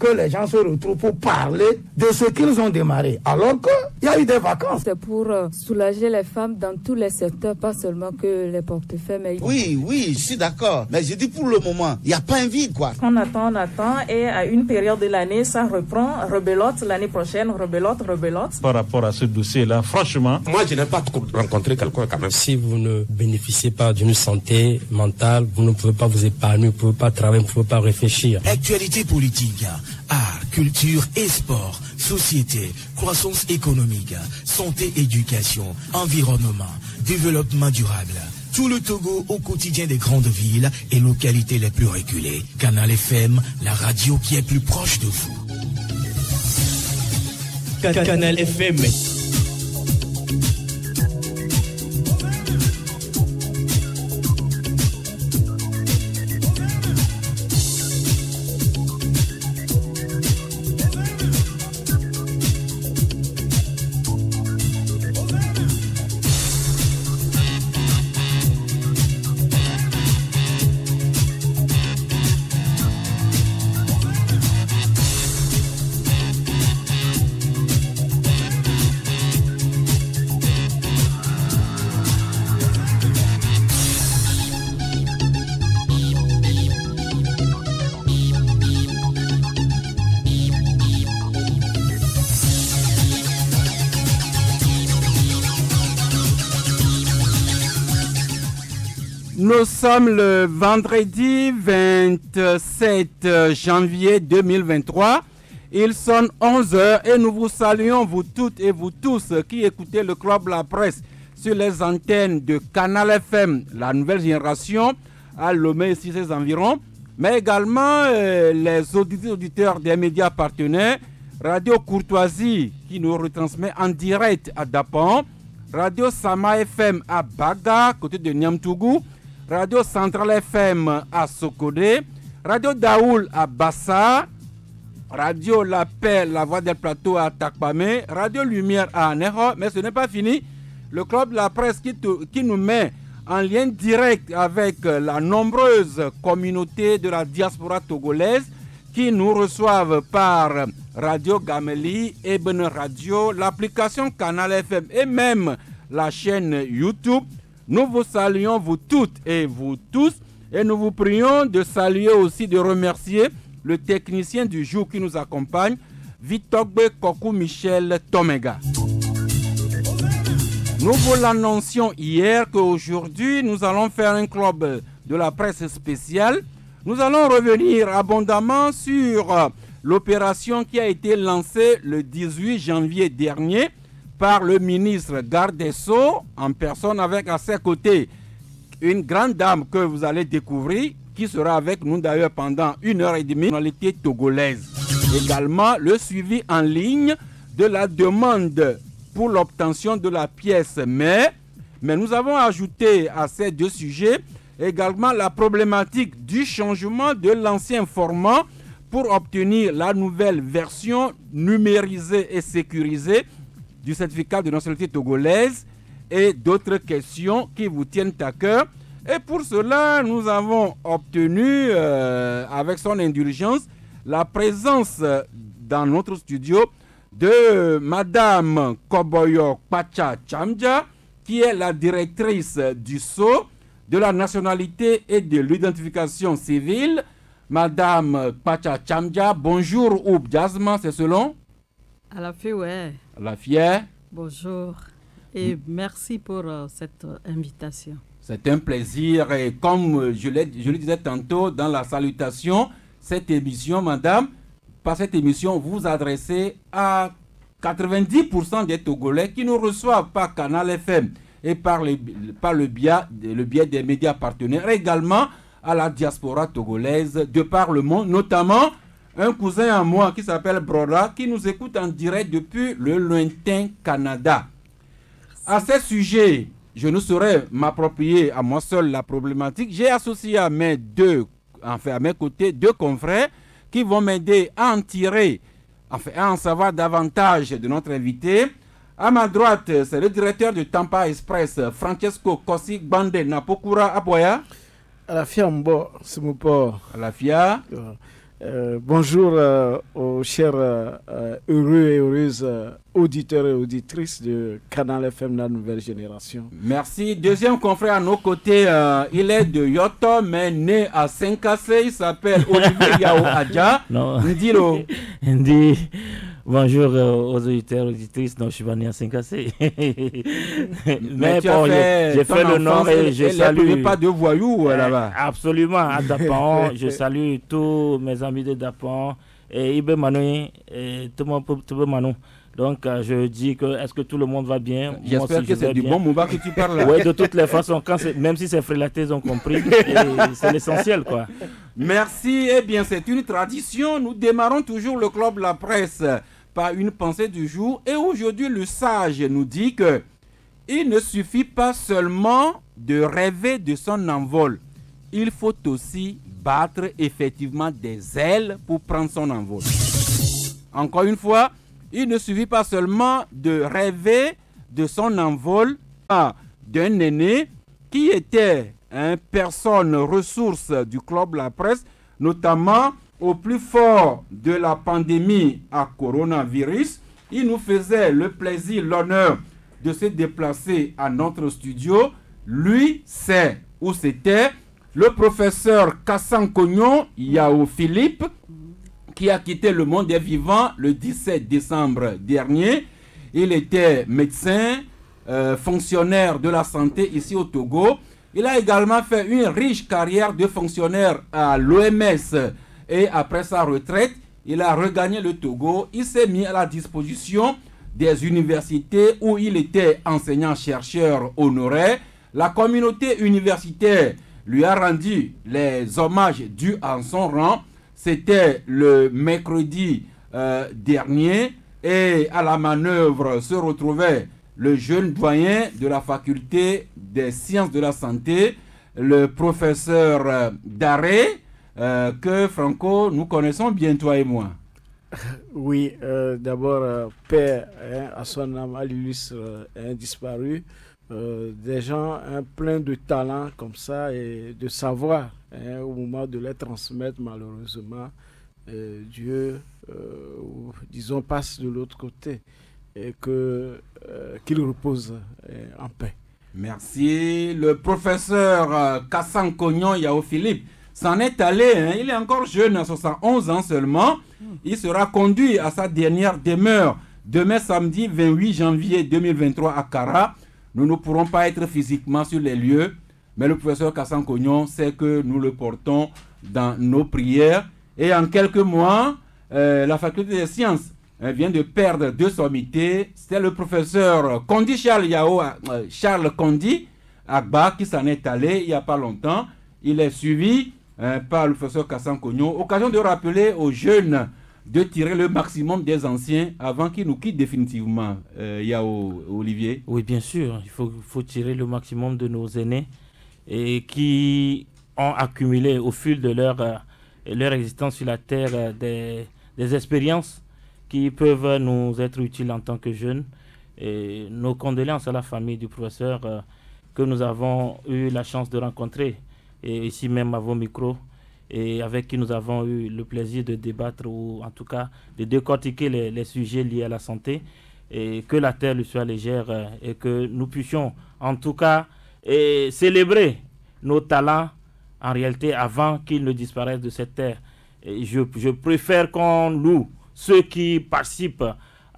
que les gens se retrouvent pour parler de ce qu'ils ont démarré, alors qu'il y a eu des vacances. C'est pour euh, soulager les femmes dans tous les secteurs, pas seulement que les portefeuilles. Mais... Oui, oui, je suis d'accord. Mais je dis pour le moment, il n'y a pas un vide, quoi. On attend, on attend, et à une période de l'année, ça reprend, rebelote, l'année prochaine, rebelote, rebelote. Par rapport à ce dossier-là, franchement... Moi, je n'ai pas rencontré quelqu'un quand même. Si vous ne bénéficiez pas d'une santé mentale, vous ne pouvez pas vous épanouir, vous ne pouvez pas travailler, vous ne pouvez pas réfléchir. Actualité politique, art, culture et sport, société, croissance économique, santé, éducation, environnement, développement durable. Tout le Togo au quotidien des grandes villes et localités les plus reculées. Canal FM, la radio qui est plus proche de vous. Canal FM. Nous sommes le vendredi 27 janvier 2023. Il sonne 11h et nous vous saluons, vous toutes et vous tous qui écoutez le Club La Presse sur les antennes de Canal FM, la nouvelle génération, à Lomé ici ses environs, mais également euh, les auditeurs des médias partenaires, Radio Courtoisie qui nous retransmet en direct à Dapan, Radio Sama FM à Baga, côté de Niamtougou, Radio Centrale FM à Sokodé, Radio Daoul à Bassa, Radio La Paix, la voix del plateau à Takpame, Radio Lumière à Aneho, mais ce n'est pas fini. Le club la presse qui, qui, nous met en lien direct avec la nombreuse communauté de la diaspora togolaise qui nous reçoivent par Radio Gameli, Eben Radio, l'application Canal FM et même la chaîne YouTube. Nous vous saluons, vous toutes et vous tous, et nous vous prions de saluer aussi, de remercier le technicien du jour qui nous accompagne, Vitogbe Koku Michel Tomega. Nous vous l'annoncions hier qu'aujourd'hui, nous allons faire un club de la presse spéciale. Nous allons revenir abondamment sur l'opération qui a été lancée le 18 janvier dernier par le ministre. Garde en personne avec à ses côtés. Une grande dame que vous allez découvrir qui sera avec nous d'ailleurs pendant une heure et demie, nationalité togolaise. Également le suivi en ligne de la demande pour l'obtention de la pièce. Mais, mais nous avons ajouté à ces deux sujets également la problématique du changement de l'ancien format pour obtenir la nouvelle version numérisée et sécurisée du certificat de nationalité togolaise et d'autres questions qui vous tiennent à cœur. Et pour cela, nous avons obtenu, euh, avec son indulgence, la présence dans notre studio de Madame Koboyo Pacha Chamja, qui est la directrice du SO de la nationalité et de l'identification civile. Madame Pacha Chamja, bonjour ou Jasma, c'est selon? À la fin, ouais. À la fière. Bonjour et merci pour uh, cette invitation. C'est un plaisir et comme je, je le disais tantôt dans la salutation, cette émission, madame, par cette émission, vous adressez à 90% des Togolais qui nous reçoivent par Canal FM et par, les, par le, biais, le biais des médias partenaires, également à la diaspora togolaise de par le monde, notamment un cousin à moi qui s'appelle Broda qui nous écoute en direct depuis le lointain Canada. À ce sujet, je ne saurais m'approprier à moi seul la problématique. J'ai associé à mes deux, enfin à mes côtés, deux confrères qui vont m'aider à en tirer, enfin à en savoir davantage de notre invité. À ma droite, c'est le directeur du Tampa Express, Francesco Kossi Bande Napokura Aboya. À la FIA, Mbo, À la FIA. Euh, bonjour euh, aux chers euh, heureux et heureuses auditeurs et auditrices de Canal FM La Nouvelle Génération. Merci. Deuxième confrère à nos côtés, il est de Yoto, mais né à Saint-Cassé. Il s'appelle Olivier Yao Adja. Non. Ndilo. Ndi. Bonjour aux auditeurs auditrices. Non, je suis pas né à Saint-Cassé. mais, bon, j'ai fait le nom et je salue. pas de voyous là-bas. Absolument. À Dapan, je salue tous mes amis de Dapan et Ibe Manou et tout le monde, Donc, euh, je dis que est-ce que tout le monde va bien? J'espère que c'est du bon Mouba que tu parles. oui, de toutes les façons, quand même si c'est frélaté, ils ont compris. c'est l'essentiel, quoi. Merci. Eh bien, c'est une tradition. Nous démarrons toujours le club La Presse par une pensée du jour. Et aujourd'hui, le sage nous dit que il ne suffit pas seulement de rêver de son envol. Il faut aussi battre effectivement des ailes pour prendre son envol. Encore une fois, il ne suffit pas seulement de rêver de son envol d'un aîné qui était une personne ressource du club La Presse, notamment au plus fort de la pandémie à coronavirus. Il nous faisait le plaisir, l'honneur de se déplacer à notre studio. Lui, c'est où c'était le professeur Kassan Cognon Yao Philippe, qui a quitté le monde des vivants le 17 décembre dernier. Il était médecin, euh, fonctionnaire de la santé ici au Togo. Il a également fait une riche carrière de fonctionnaire à l'OMS et après sa retraite, il a regagné le Togo. Il s'est mis à la disposition des universités où il était enseignant-chercheur honoré. La communauté universitaire lui a rendu les hommages dus en son rang. C'était le mercredi euh, dernier et à la manœuvre se retrouvait le jeune doyen de la faculté des sciences de la santé, le professeur euh, Daré, euh, que Franco, nous connaissons bien toi et moi. Oui, d'abord, père hein, à son âme, à l'illustre disparu. Euh, des gens hein, pleins de talent comme ça et de savoir hein, au moment de les transmettre malheureusement euh, Dieu euh, disons passe de l'autre côté et que qu'il repose en paix. Merci. Le professeur Kassan Cognon Yao Philippe s'en est allé. Hein. il est encore jeune, à 71 ans seulement. Il sera conduit à sa dernière demeure demain samedi 28 janvier 2023 à Kara nous ne pourrons pas être physiquement sur les lieux, mais le professeur Kassan Cognon sait que nous le portons dans nos prières. Et en quelques mois, euh, la faculté des sciences euh, vient de perdre deux sommités. C'était le professeur Condi Charles Yao, euh, Charles Condi Agba, qui s'en est allé il n'y a pas longtemps. Il est suivi par le professeur Kassan Cognon. Occasion de rappeler aux jeunes de tirer le maximum des anciens avant qu'ils nous quittent définitivement, euh, Yao Olivier Oui, bien sûr. Il faut, tirer le maximum de nos aînés et qui ont accumulé au fil de leur, euh, leur existence sur la Terre euh, des, expériences qui peuvent nous être utiles en tant que jeunes. Et nos condoléances à la famille du professeur euh, que nous avons eu la chance de rencontrer, ici même à vos micros et avec qui nous avons eu le plaisir de débattre ou en tout cas de décortiquer les, sujets liés à la santé et que la terre lui soit légère euh, et que nous puissions en tout cas célébrer nos talents en réalité avant qu'ils ne disparaissent de cette terre. Je, je préfère qu'on loue ceux qui participent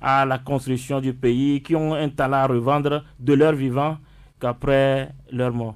à la construction du pays, qui ont un talent à revendre de leur vivant qu'après leur mort.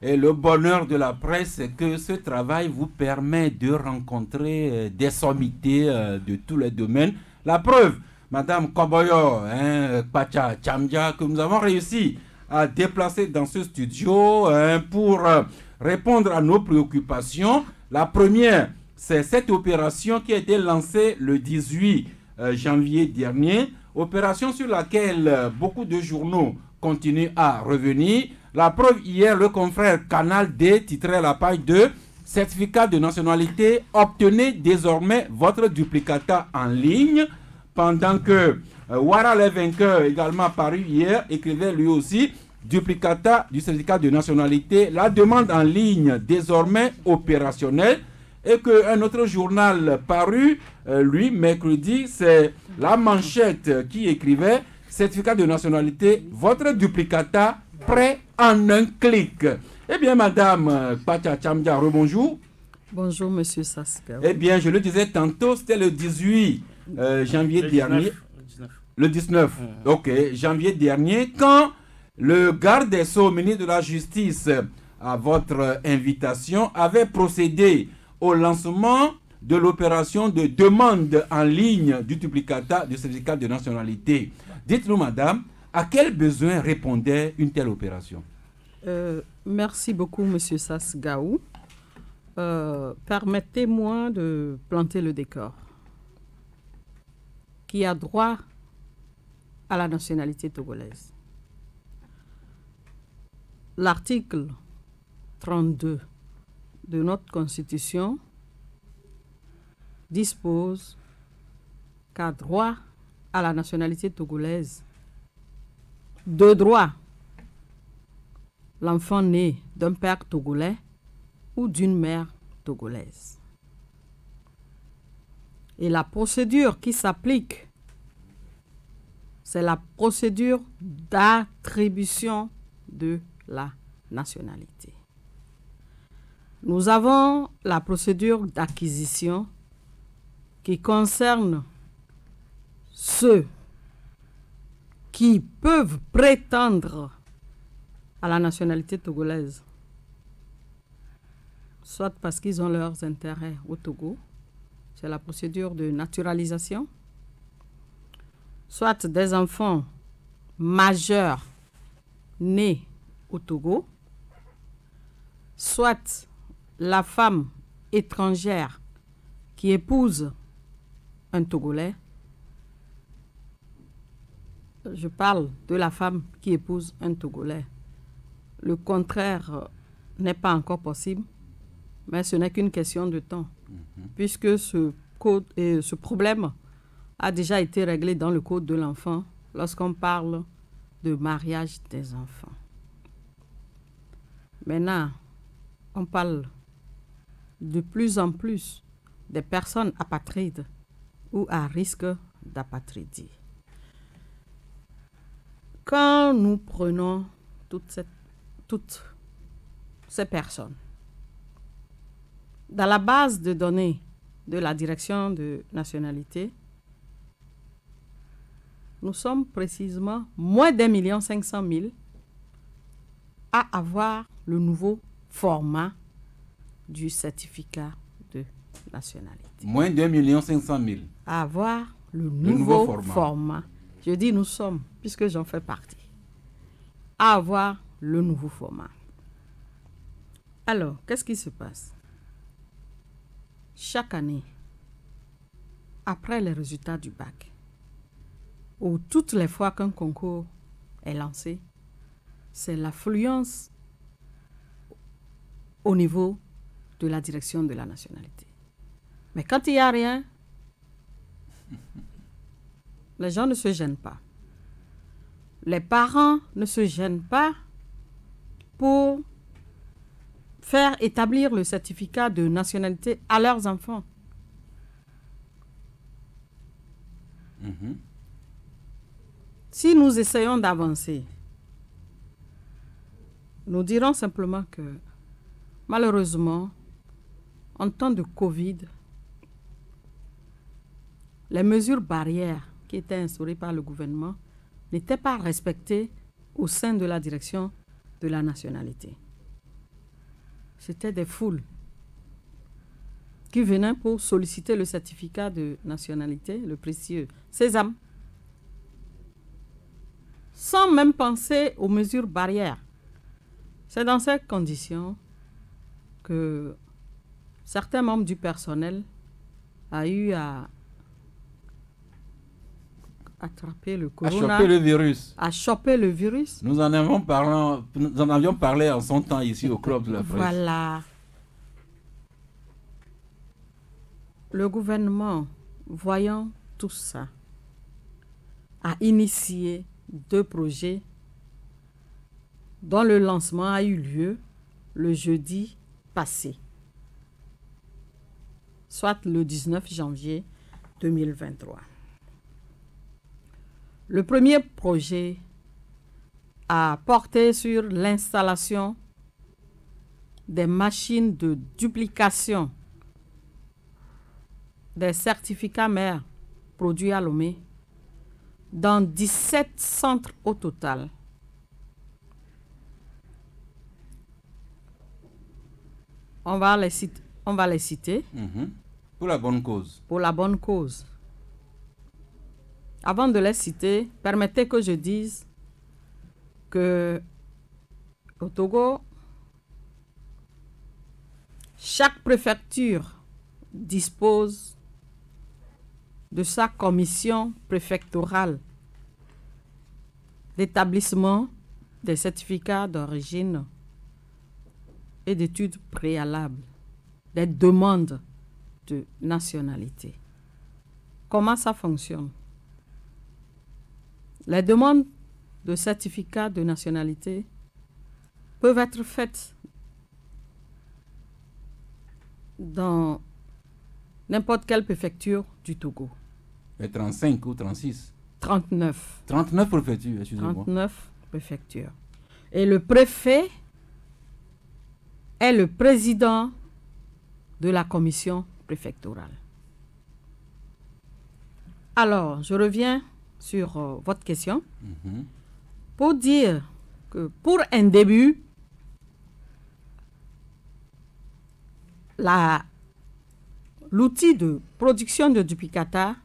Et le bonheur de la presse, c'est que ce travail vous permet de rencontrer euh, des sommités euh, de tous les domaines. La preuve, Madame Koboyo, hein, Pacha Chamja, que nous avons réussi à déplacer dans ce studio hein, pour euh, répondre à nos préoccupations. La première, c'est cette opération qui a été lancée le 18 janvier dernier, opération sur laquelle beaucoup de journaux continuent à revenir. La preuve, hier, le confrère Canal D titrait la page 2 Certificat de nationalité, obtenez désormais votre duplicata en ligne. Pendant que euh, Wara les vainqueurs, également paru hier, écrivait lui aussi duplicata du certificat de nationalité. La demande en ligne désormais opérationnelle. Et qu'un autre journal paru, euh, lui, mercredi, c'est la manchette qui écrivait certificat de nationalité, votre duplicata prêt en un clic. Eh bien, madame euh, Pacha Chamdia, rebonjour. Bonjour, monsieur Saska. Eh bien, je le disais tantôt, c'était le 18 euh, janvier dernier. Le 19. Ok, janvier dernier, quand le garde des Sceaux, ministre de la Justice, à votre invitation, avait procédé au lancement de l'opération de demande en ligne du duplicata du certificat de nationalité. Dites-nous, madame, à quel besoin répondait une telle opération? Euh, merci beaucoup, monsieur Sasgaou. Euh, Permettez-moi de planter le décor. Qui a droit à la nationalité togolaise? L'article 32 de notre Constitution dispose qu'à droit à la nationalité togolaise, de droit, l'enfant né d'un père togolais ou d'une mère togolaise. Et la procédure qui s'applique, c'est la procédure d'attribution de la nationalité. Nous avons la procédure d'acquisition qui concerne ceux qui peuvent prétendre à la nationalité togolaise, soit parce qu'ils ont leurs intérêts au Togo, c'est la procédure de naturalisation, soit des enfants majeurs nés au Togo, soit la femme étrangère qui épouse un Togolais. Je parle de la femme qui épouse un Togolais. Le contraire n'est pas encore possible, mais ce n'est qu'une question de temps, puisque ce, code, et ce problème a déjà été réglé dans le Code de l'enfant lorsqu'on parle de mariage des enfants. Maintenant, on parle de plus en plus des personnes apatrides ou à risque d'apatridie. Quand nous prenons toute cette- toutes ces personnes, dans la base de données de la direction de nationalité, nous sommes précisément moins d'un million cinq cent mille à avoir le nouveau format du certificat de nationalité. Moins d'un million cinq cent mille. À avoir le nouveau nouveau, format. format. Je dis nous sommes, puisque j'en fais partie. À avoir le nouveau format. Alors, qu'est-ce qui se passe? Chaque année, après les résultats du bac, ou toutes les fois qu'un concours est lancé, c'est l'affluence au niveau de la direction de la nationalité. Mais quand il n'y a rien, les gens ne se gênent pas. Les parents ne se gênent pas pour faire établir le certificat de nationalité à leurs enfants. Si nous essayons d'avancer, nous dirons simplement que malheureusement, en temps de Covid, les mesures barrières qui étaient instaurées par le gouvernement n'étaient pas respectées au sein de la direction de la nationalité. C'était des foules qui venaient pour solliciter le certificat de nationalité, le précieux sésame, sans même penser aux mesures barrières. C'est dans ces conditions que certains membres du personnel a eu à attraper le À corona, choper le virus. à choper le virus. Nous en, avons parlé, nous en avions parlé en son temps ici au Club de la Presse. Voilà. Le gouvernement, voyant tout ça, a initié deux projets dont le lancement a eu lieu le jeudi passé. Soit le 19 janvier 2023. Le premier projet a porté sur l'installation des machines de duplication des certificats mères produits à Lomé dans 17 centres au total. On va les citer. Mhm. Pour la bonne cause. Pour la bonne cause. Avant de les citer, permettez que je dise que au Togo, chaque préfecture dispose de sa commission préfectorale d'établissement des certificats d'origine et d'études préalables, des demandes de nationalité. Comment ça fonctionne? Les demandes de certificats de nationalité peuvent être faites dans n'importe quelle préfecture du Togo. Et 35 ou 36 39. 39 préfectures, excusez-moi. 39 préfectures. Et le préfet est le président de la commission préfectorale. Alors, je reviens sur euh, votre question Mhm. pour dire que pour un début, l'outil de production de duplicata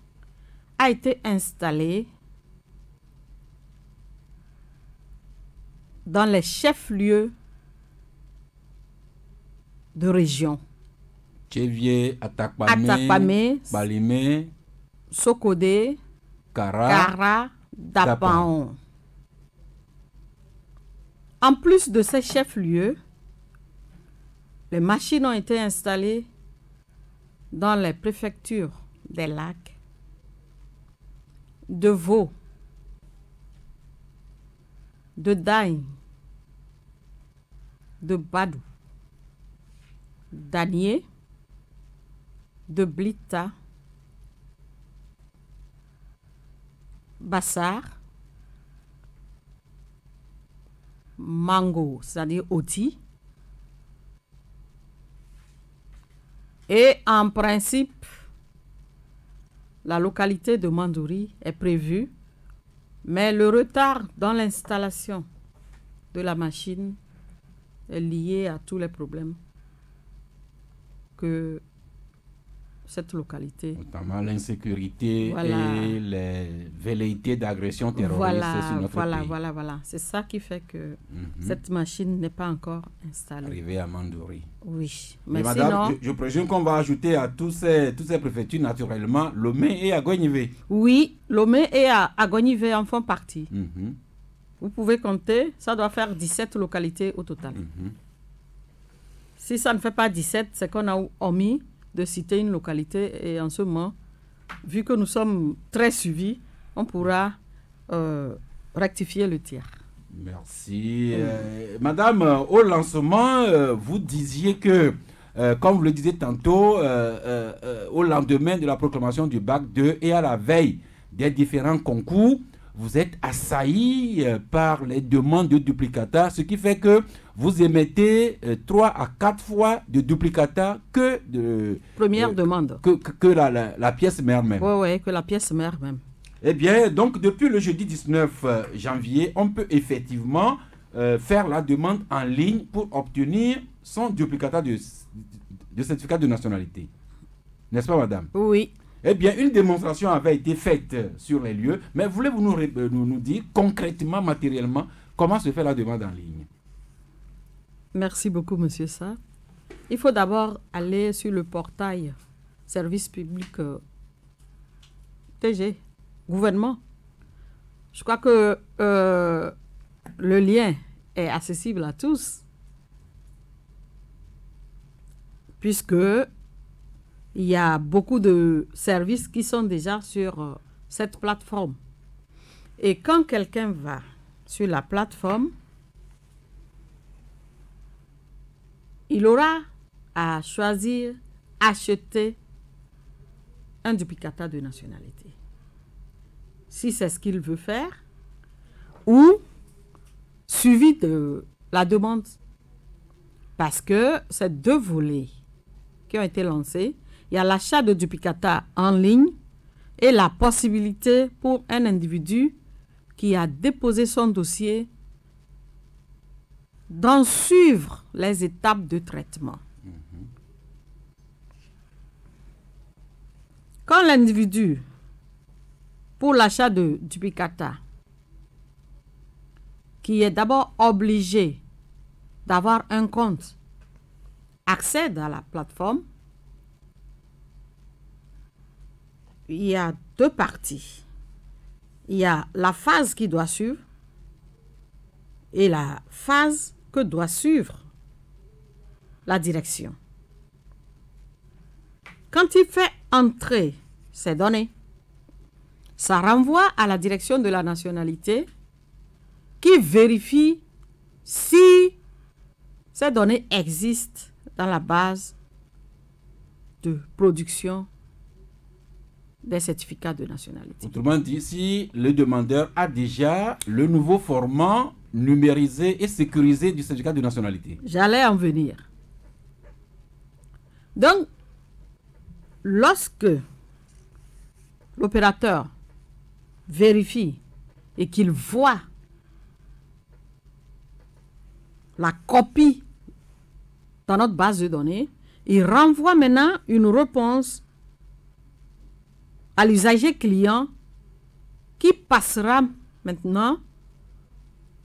a été installé dans les chefs-lieux de région. Tchévier, Atakpamé, Atakpamé, Balimé, Sokodé, Kara, Kara, Dapaon. En plus de ces chefs-lieux, les machines ont été installées dans les préfectures des lacs, de Vaud, de Daï, de Badou, d'Anier, de Blita, Bassar, Mango, c'est-à-dire Oti. Et en principe, la localité de Mandouri est prévue, mais le retard dans l'installation de la machine est lié à tous les problèmes que cette localité notamment l'insécurité Voilà. et les velléités d'agression terroriste sur Voilà, notre voilà, pays. voilà, voilà. C'est ça qui fait que Mhm. cette machine n'est pas encore installée. Arrivé à Mandouri. Oui, Mais mais madame, sinon, je, je présume qu'on va ajouter à tous ces, toutes ces préfectures naturellement Lomé et Agonivé. oui, Lomé et Agonivé en font partie. Mhm. Vous pouvez compter, ça doit faire 17 localités au total. Mhm. Si ça ne fait pas 17, c'est qu'on a omis de citer une localité et en ce moment, vu que nous sommes très suivis, on pourra euh, rectifier le tir. Merci. Euh, madame, euh, au lancement, vous disiez que, comme vous le disiez tantôt, au lendemain de la proclamation du bac 2 et à la veille des différents concours, vous êtes assailli euh, par les demandes de duplicata, ce qui fait que vous émettez 3 à 4 fois de duplicata que, de, Première euh, demande. que, que- que la, la- la pièce mère même. Oui, oui, que la pièce mère même. Eh bien, donc depuis le jeudi 19 euh, janvier, on peut effectivement euh, faire la demande en ligne pour obtenir son duplicata de, de certificat de nationalité. N'est-ce pas, madame? Oui. Eh bien, une démonstration avait été faite sur les lieux, mais voulez-vous euh, nous dire concrètement, matériellement, comment se fait la demande en ligne? Merci beaucoup, Monsieur Sarr. Il faut d'abord aller sur le portail service public euh, TG, gouvernement. Je crois que euh, le lien est accessible à tous, puisque il y a beaucoup de services qui sont déjà sur euh, cette plateforme. Et quand quelqu'un va sur la plateforme, il aura à choisir acheter un duplicata de nationalité. Si c'est ce qu'il veut faire, ou suivi de la demande. Parce que ces deux volets qui ont été lancés, il y a l'achat de duplicata en ligne et la possibilité pour un individu qui a déposé son dossier d'en suivre les étapes de traitement. Quand l'individu, pour l'achat de duplicata, qui est d'abord obligé d'avoir un compte, accède à la plateforme, il y a deux parties. Il y a la phase qui doit suivre et la phase que doit suivre la direction. Quand il fait entrer ces données, ça renvoie à la direction de la nationalité qui vérifie si ces données existent dans la base de production des certificats de nationalité. Autrement dit, si le demandeur a déjà le nouveau format numérisé et sécurisé du certificat de nationalité. J'allais en venir. Donc, lorsque l'opérateur vérifie et qu'il voit la copie dans notre base de données, il renvoie maintenant une réponse à l'usager client qui passera maintenant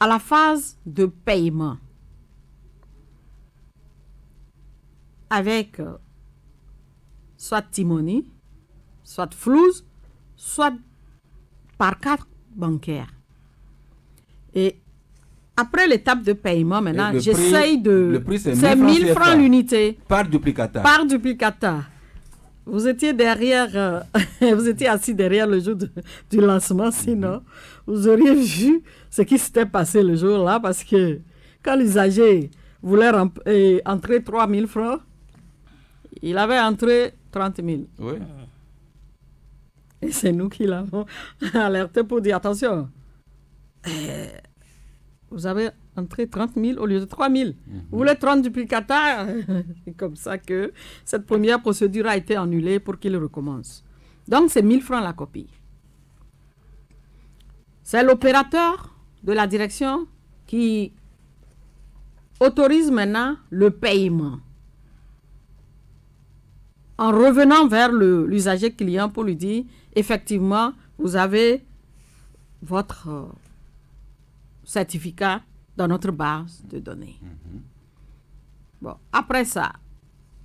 à la phase de paiement avec euh, soit Timoni, soit Flouz, soit par carte bancaire. Et après l'étape de paiement, maintenant, j'essaye de. c'est 1000 francs l'unité. Par duplicata. Par duplicata. Vous étiez derrière, euh, vous étiez assis derrière le jour du lancement, sinon vous auriez vu ce qui s'était passé le jour-là, parce que quand l'usager voulait entrer 3000 francs, il avait entré 30 000. Oui. Et c'est nous qui l'avons alerté pour dire attention, euh, vous avez entré 30 000 au lieu de 3 000. Vous voulez 30 duplicata C'est comme ça que cette première procédure a été annulée pour qu'il recommence. Donc, c'est 1000 francs la copie. C'est l'opérateur de la direction qui autorise maintenant le paiement. En revenant vers l'usager client pour lui dire, effectivement, vous avez votre euh, certificat dans notre base de données. Bon, après ça,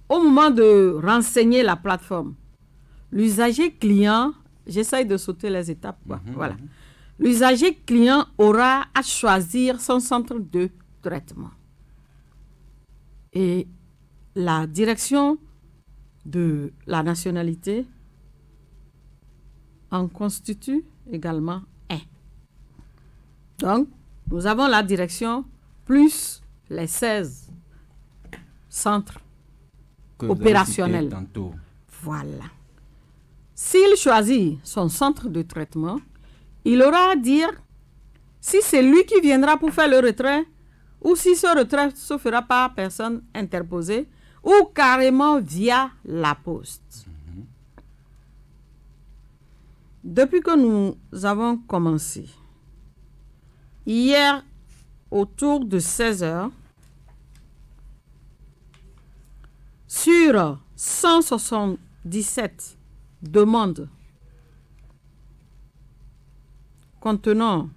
au moment de renseigner la plateforme, l'usager client, j'essaye de sauter les étapes, voilà. L'usager client aura à choisir son centre de traitement. Et la direction de la nationalité en constitue également un. Donc, nous avons la direction plus les 16 centres opérationnels. Voilà. S'il choisit son centre de traitement, il aura à dire si c'est lui qui viendra pour faire le retrait ou si ce retrait se fera par personne interposée ou carrément via la poste. Depuis que nous avons commencé, Hier, autour de 16 heures, sur 177 demandes contenant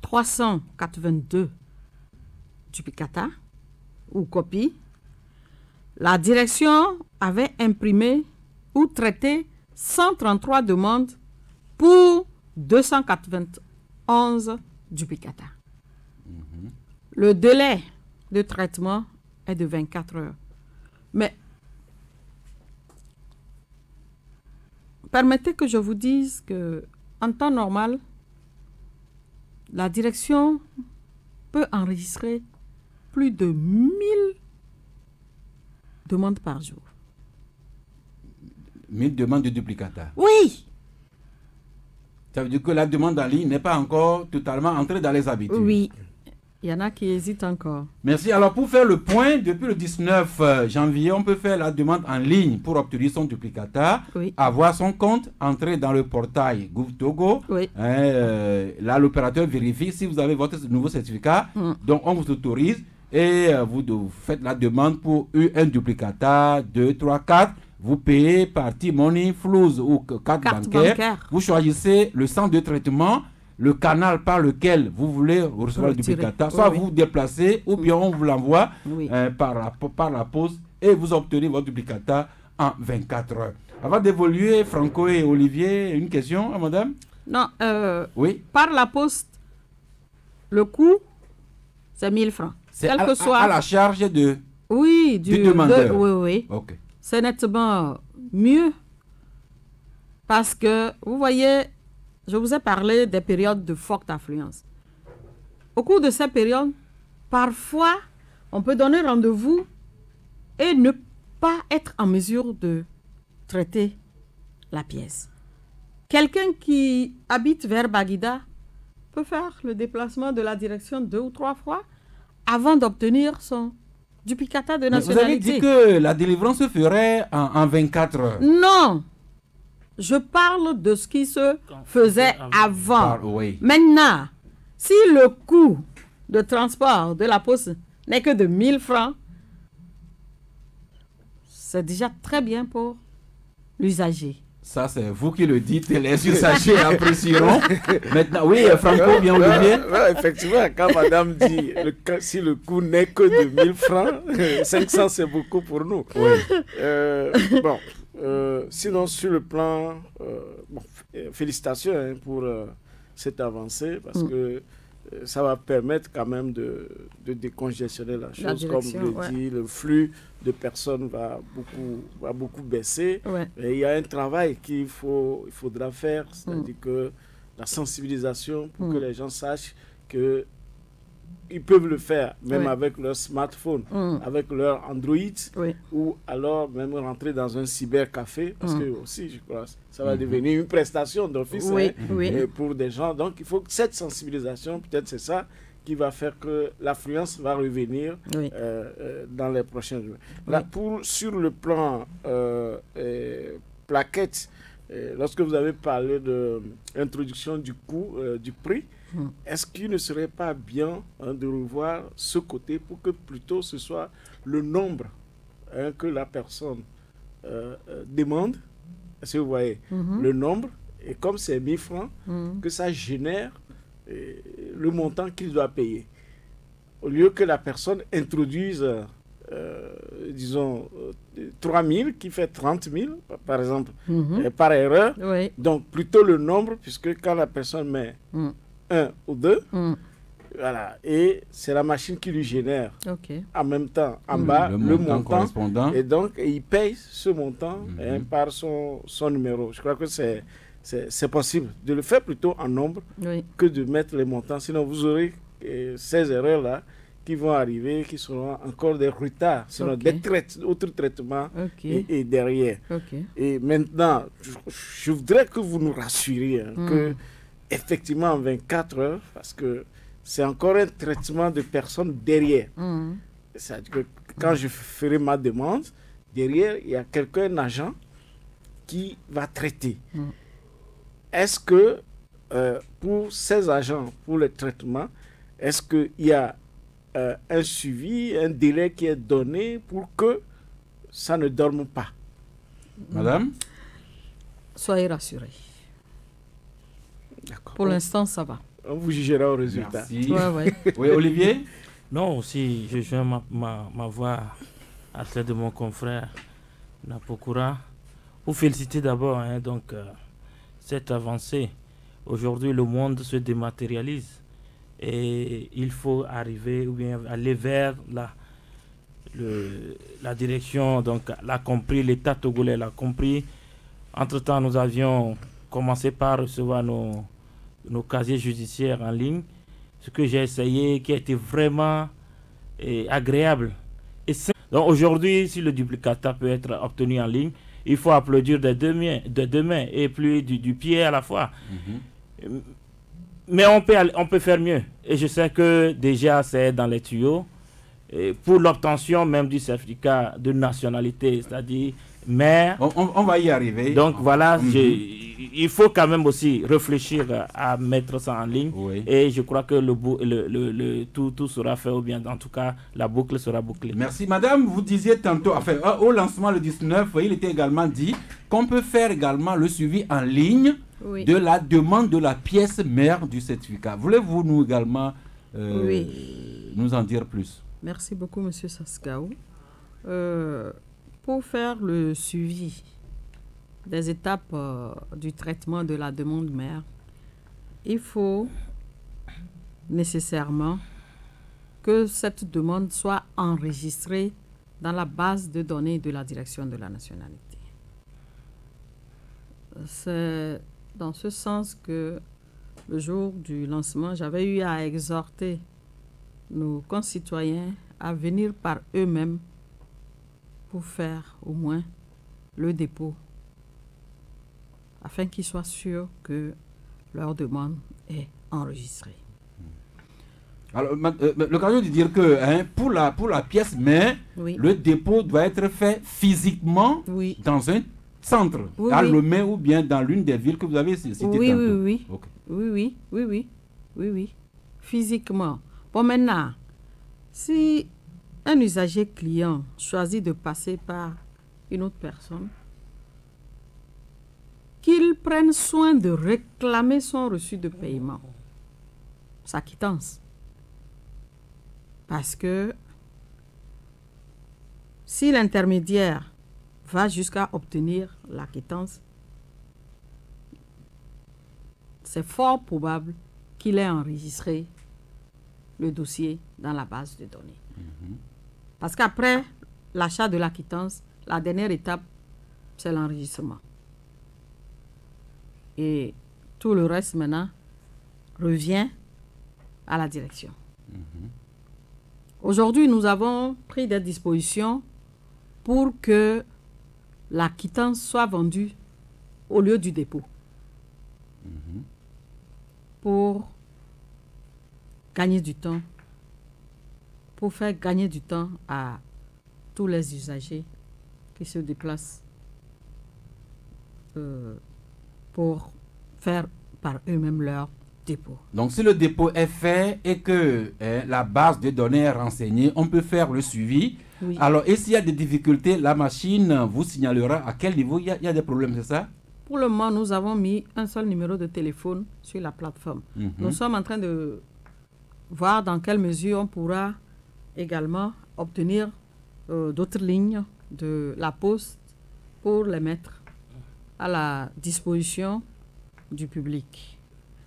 382 duplicata ou copies, la direction avait imprimé ou traité 133 demandes pour 291 duplicata. Le délai de traitement est de 24 heures. Mais permettez que je vous dise que en temps normal, la direction peut enregistrer plus de 1000 demandes par jour. 1000 demandes de duplicata. Oui. Ça veut dire que la demande en ligne n'est pas encore totalement entrée dans les habitudes. Oui. Il y en a qui hésitent encore. Merci. Alors, pour faire le point, depuis le 19 euh, janvier, on peut faire la demande en ligne pour obtenir son duplicata, avoir son compte, entrer dans le portail GouVTogo. Oui. Hein, euh, là, l'opérateur vérifie si vous avez votre nouveau certificat. Mm. Donc, on vous autorise et euh, vous de- faites la demande pour un duplicata 2, 3, 4. Vous payez par T-Money, Flouz ou carte, Carte bancaire. bancaire. Vous choisissez le centre de traitement, le canal par lequel vous voulez recevoir le duplicata. Soit oui. vous vous déplacez ou bien on vous l'envoie Oui. euh, par, la, par la poste et vous obtenez votre duplicata en 24 heures. Avant d'évoluer, Franco et Olivier, une question à madame? Non, euh, Oui. par la poste, le coût, c'est 1000 francs. C'est Quel à, que soit. à la charge de... Oui, du du, demandeur. de- oui, oui. Ok. C'est nettement mieux parce que, vous voyez, je vous ai parlé des périodes de forte affluence. Au cours de ces périodes, parfois, on peut donner rendez-vous et ne pas être en mesure de traiter la pièce. Quelqu'un qui habite vers Baguida peut faire le déplacement de la direction deux ou trois fois avant d'obtenir son duplicata de Mais Vous avez nationalité. dit que la délivrance se ferait en, en 24 heures. Non. Je parle de ce qui se faisait avant. Par- oui. Maintenant, si le coût de transport de la poste n'est que de 1000 francs, c'est déjà très bien pour l'usager. Ça, c'est vous qui le dites et les usagers apprécieront. Maintenant, oui, Franco, bien Olivier. Effectivement, quand madame dit le, si le coût n'est que de 1000 francs, 500 c'est beaucoup pour nous. Euh, bon, euh, sinon, sur le plan. euh, bon, félicitations hein, pour euh, cette avancée parce Mm. que euh, ça va permettre quand même de, de décongestionner la La chose. Comme le ouais. dit, le flux de personnes va beaucoup, va beaucoup baisser. Ouais. Et il y a un travail qu'il faut, il faudra faire, Mm. c'est-à-dire que la sensibilisation pour que Mm. les gens sachent que ils peuvent le faire, même Oui. avec leur smartphone, Mm. avec leur Android, Oui. ou alors même rentrer dans un cybercafé, parce Mm. que aussi, je crois, ça va devenir une prestation d'office Oui, hein, pour des gens. Donc, il faut que cette sensibilisation, peut-être c'est ça qui va faire que l'affluence va revenir euh, euh, dans les prochains jours. Là, pour, sur le plan euh, euh, euh, lorsque vous avez parlé de l'introduction du coût, euh, du prix, Hmm. est-ce qu'il ne serait pas bien hein, de revoir ce côté pour que plutôt ce soit le nombre hein, que la personne euh, euh, demande? Est-ce que vous voyez? Mhm. Le nombre, et comme c'est 1000 francs, Mhm. que ça génère euh, le montant qu'il doit payer. Au lieu que la personne introduise, euh, disons, euh, 3 000 qui fait 30 000, par exemple, Mhm. euh, par erreur. Oui. Donc plutôt le nombre, puisque quand la personne met Mm. un ou deux, Mm. voilà, et c'est la machine qui lui génère en même temps en Mm. bas Le le, montant montant, correspondant. et donc il paye ce montant Mhm. hein, par son, son numéro. Je crois que c'est c'est possible de le faire plutôt en nombre Oui. que de mettre les montants. Sinon, vous aurez euh, ces erreurs-là qui vont arriver, qui seront encore des retards, sinon Ok. des traites, autres traitements et, et derrière. Et maintenant, je, je voudrais que vous nous rassuriez hein, Mm. que effectivement en 24 heures, parce que c'est encore un traitement de personnes derrière. Mhm. C'est-à-dire que quand je ferai ma demande, derrière, il y a quelqu'un, un agent, qui va traiter. Mm. Est-ce que euh, pour ces agents, pour le traitement, est-ce qu'il y a euh, un suivi, un délai qui est donné pour que ça ne dorme pas Madame Soyez rassurés. D'accord. Pour l'instant, ça va. On vous jugera au résultat. Merci. Ouais, ouais. Oui, Olivier Non, aussi, je joins ma, ma, ma voix à celle de mon confrère Napokura. Pour féliciter d'abord hein, donc, euh, cette avancée. Aujourd'hui, le monde se dématérialise et il faut arriver ou bien aller vers la, le- la direction. Donc, l'a compris, l'État togolais l'a compris. Entre-temps, nous avions commencé par recevoir nos, nos casiers judiciaires en ligne. Ce que j'ai essayé, qui a été vraiment eh, agréable. Et donc aujourd'hui, si le duplicata peut être obtenu en ligne, il faut applaudir de deux mains, de deux mains et plus du, du pied à la fois. Mhm. Mais on peut, aller- on peut faire mieux. Et je sais que déjà c'est dans les tuyaux. Et pour l'obtention même du certificat de nationalité, c'est-à-dire maire. On, on- on va y arriver. Donc voilà, Mhm. il faut quand même aussi réfléchir à mettre ça en ligne. Et je crois que le, le, le- le- tout, tout sera fait, ou bien en tout cas, la boucle sera bouclée. Merci madame, vous disiez tantôt, enfin euh, au lancement le 19, il était également dit qu'on peut faire également le suivi en ligne Oui. de la demande de la pièce mère du certificat. Voulez-vous nous également euh, Oui. nous en dire plus? Merci beaucoup, Monsieur Saskaou. Euh, pour faire le suivi des étapes euh, du traitement de la demande mère, il faut nécessairement que cette demande soit enregistrée dans la base de données de la direction de la nationalité. C'est dans ce sens que le jour du lancement, j'avais eu à exhorter nos concitoyens à venir par eux-mêmes pour faire au moins le dépôt, afin qu'ils soient sûrs que leur demande est enregistrée. Alors, ma- euh, l'occasion de dire que hein, pour, la, pour la pièce Oui. le dépôt doit être fait physiquement dans un centre, Oui, à oui. Lomé ou bien dans l'une des villes que vous avez citées Oui, oui, tantôt. oui. Ok. Oui, oui, oui, oui, oui, oui. Physiquement. Bon, maintenant, si un usager client choisit de passer par une autre personne, qu'il prenne soin de réclamer son reçu de paiement, sa quittance. Parce que si l'intermédiaire va jusqu'à obtenir la quittance, c'est fort probable qu'il ait enregistré le dossier dans la base de données. Parce qu'après l'achat de la quittance, la dernière étape, c'est l'enregistrement. Et tout le reste maintenant revient à la direction. Aujourd'hui, nous avons pris des dispositions pour que la quittance soit vendue au lieu du dépôt. Pour gagner du temps, pour faire gagner du temps à tous les usagers qui se déplacent euh, pour faire par eux-mêmes leur dépôt. Donc, si le dépôt est fait et que hein, la base de données est renseignée, on peut faire le suivi. Oui. Alors, et s'il y a des difficultés, la machine vous signalera à quel niveau il y a, il y a des problèmes, c'est ça? Pour le moment, nous avons mis un seul numéro de téléphone sur la plateforme. Mhm. Nous sommes en train de voir dans quelle mesure on pourra également obtenir euh, d'autres lignes de la poste pour les mettre à la disposition du public,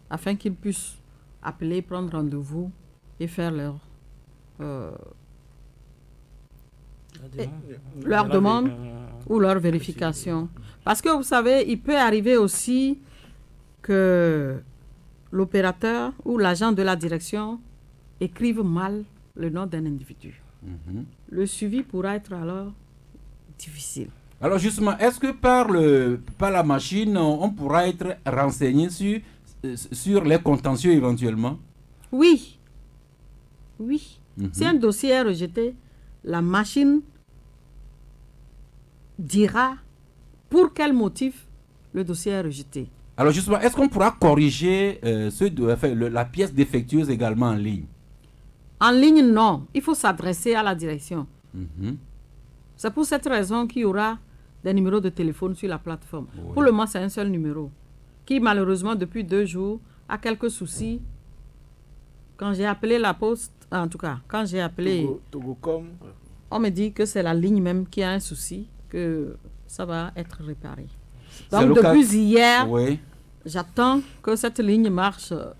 afin qu'ils puissent appeler, prendre rendez-vous et faire leur, euh, leur La demande euh, ou leur vérification. Parce que vous savez, il peut arriver aussi que l'opérateur ou l'agent de la direction écrive mal le nom d'un individu. Mhm. Le suivi pourra être alors difficile. Alors justement, est-ce que par, le, par la machine, on pourra être renseigné sur, euh, sur les contentieux éventuellement? Oui. Oui. Mhm. Si un dossier est rejeté, la machine dira pour quel motif le dossier est rejeté. Alors justement, est-ce qu'on pourra corriger euh, ce, enfin, le- la pièce défectueuse également en ligne? En ligne, non. Il faut s'adresser à la direction. Mhm. C'est pour cette raison qu'il y aura des numéros de téléphone sur la plateforme. Pour le moment, c'est un seul numéro qui, malheureusement, depuis deux jours, a quelques soucis. Quand j'ai appelé la poste, en tout cas, quand j'ai appelé, Togo- on me dit que c'est la ligne même qui a un souci, que ça va être réparé. Donc, depuis hier, Oui. j'attends que cette ligne marche. Euh,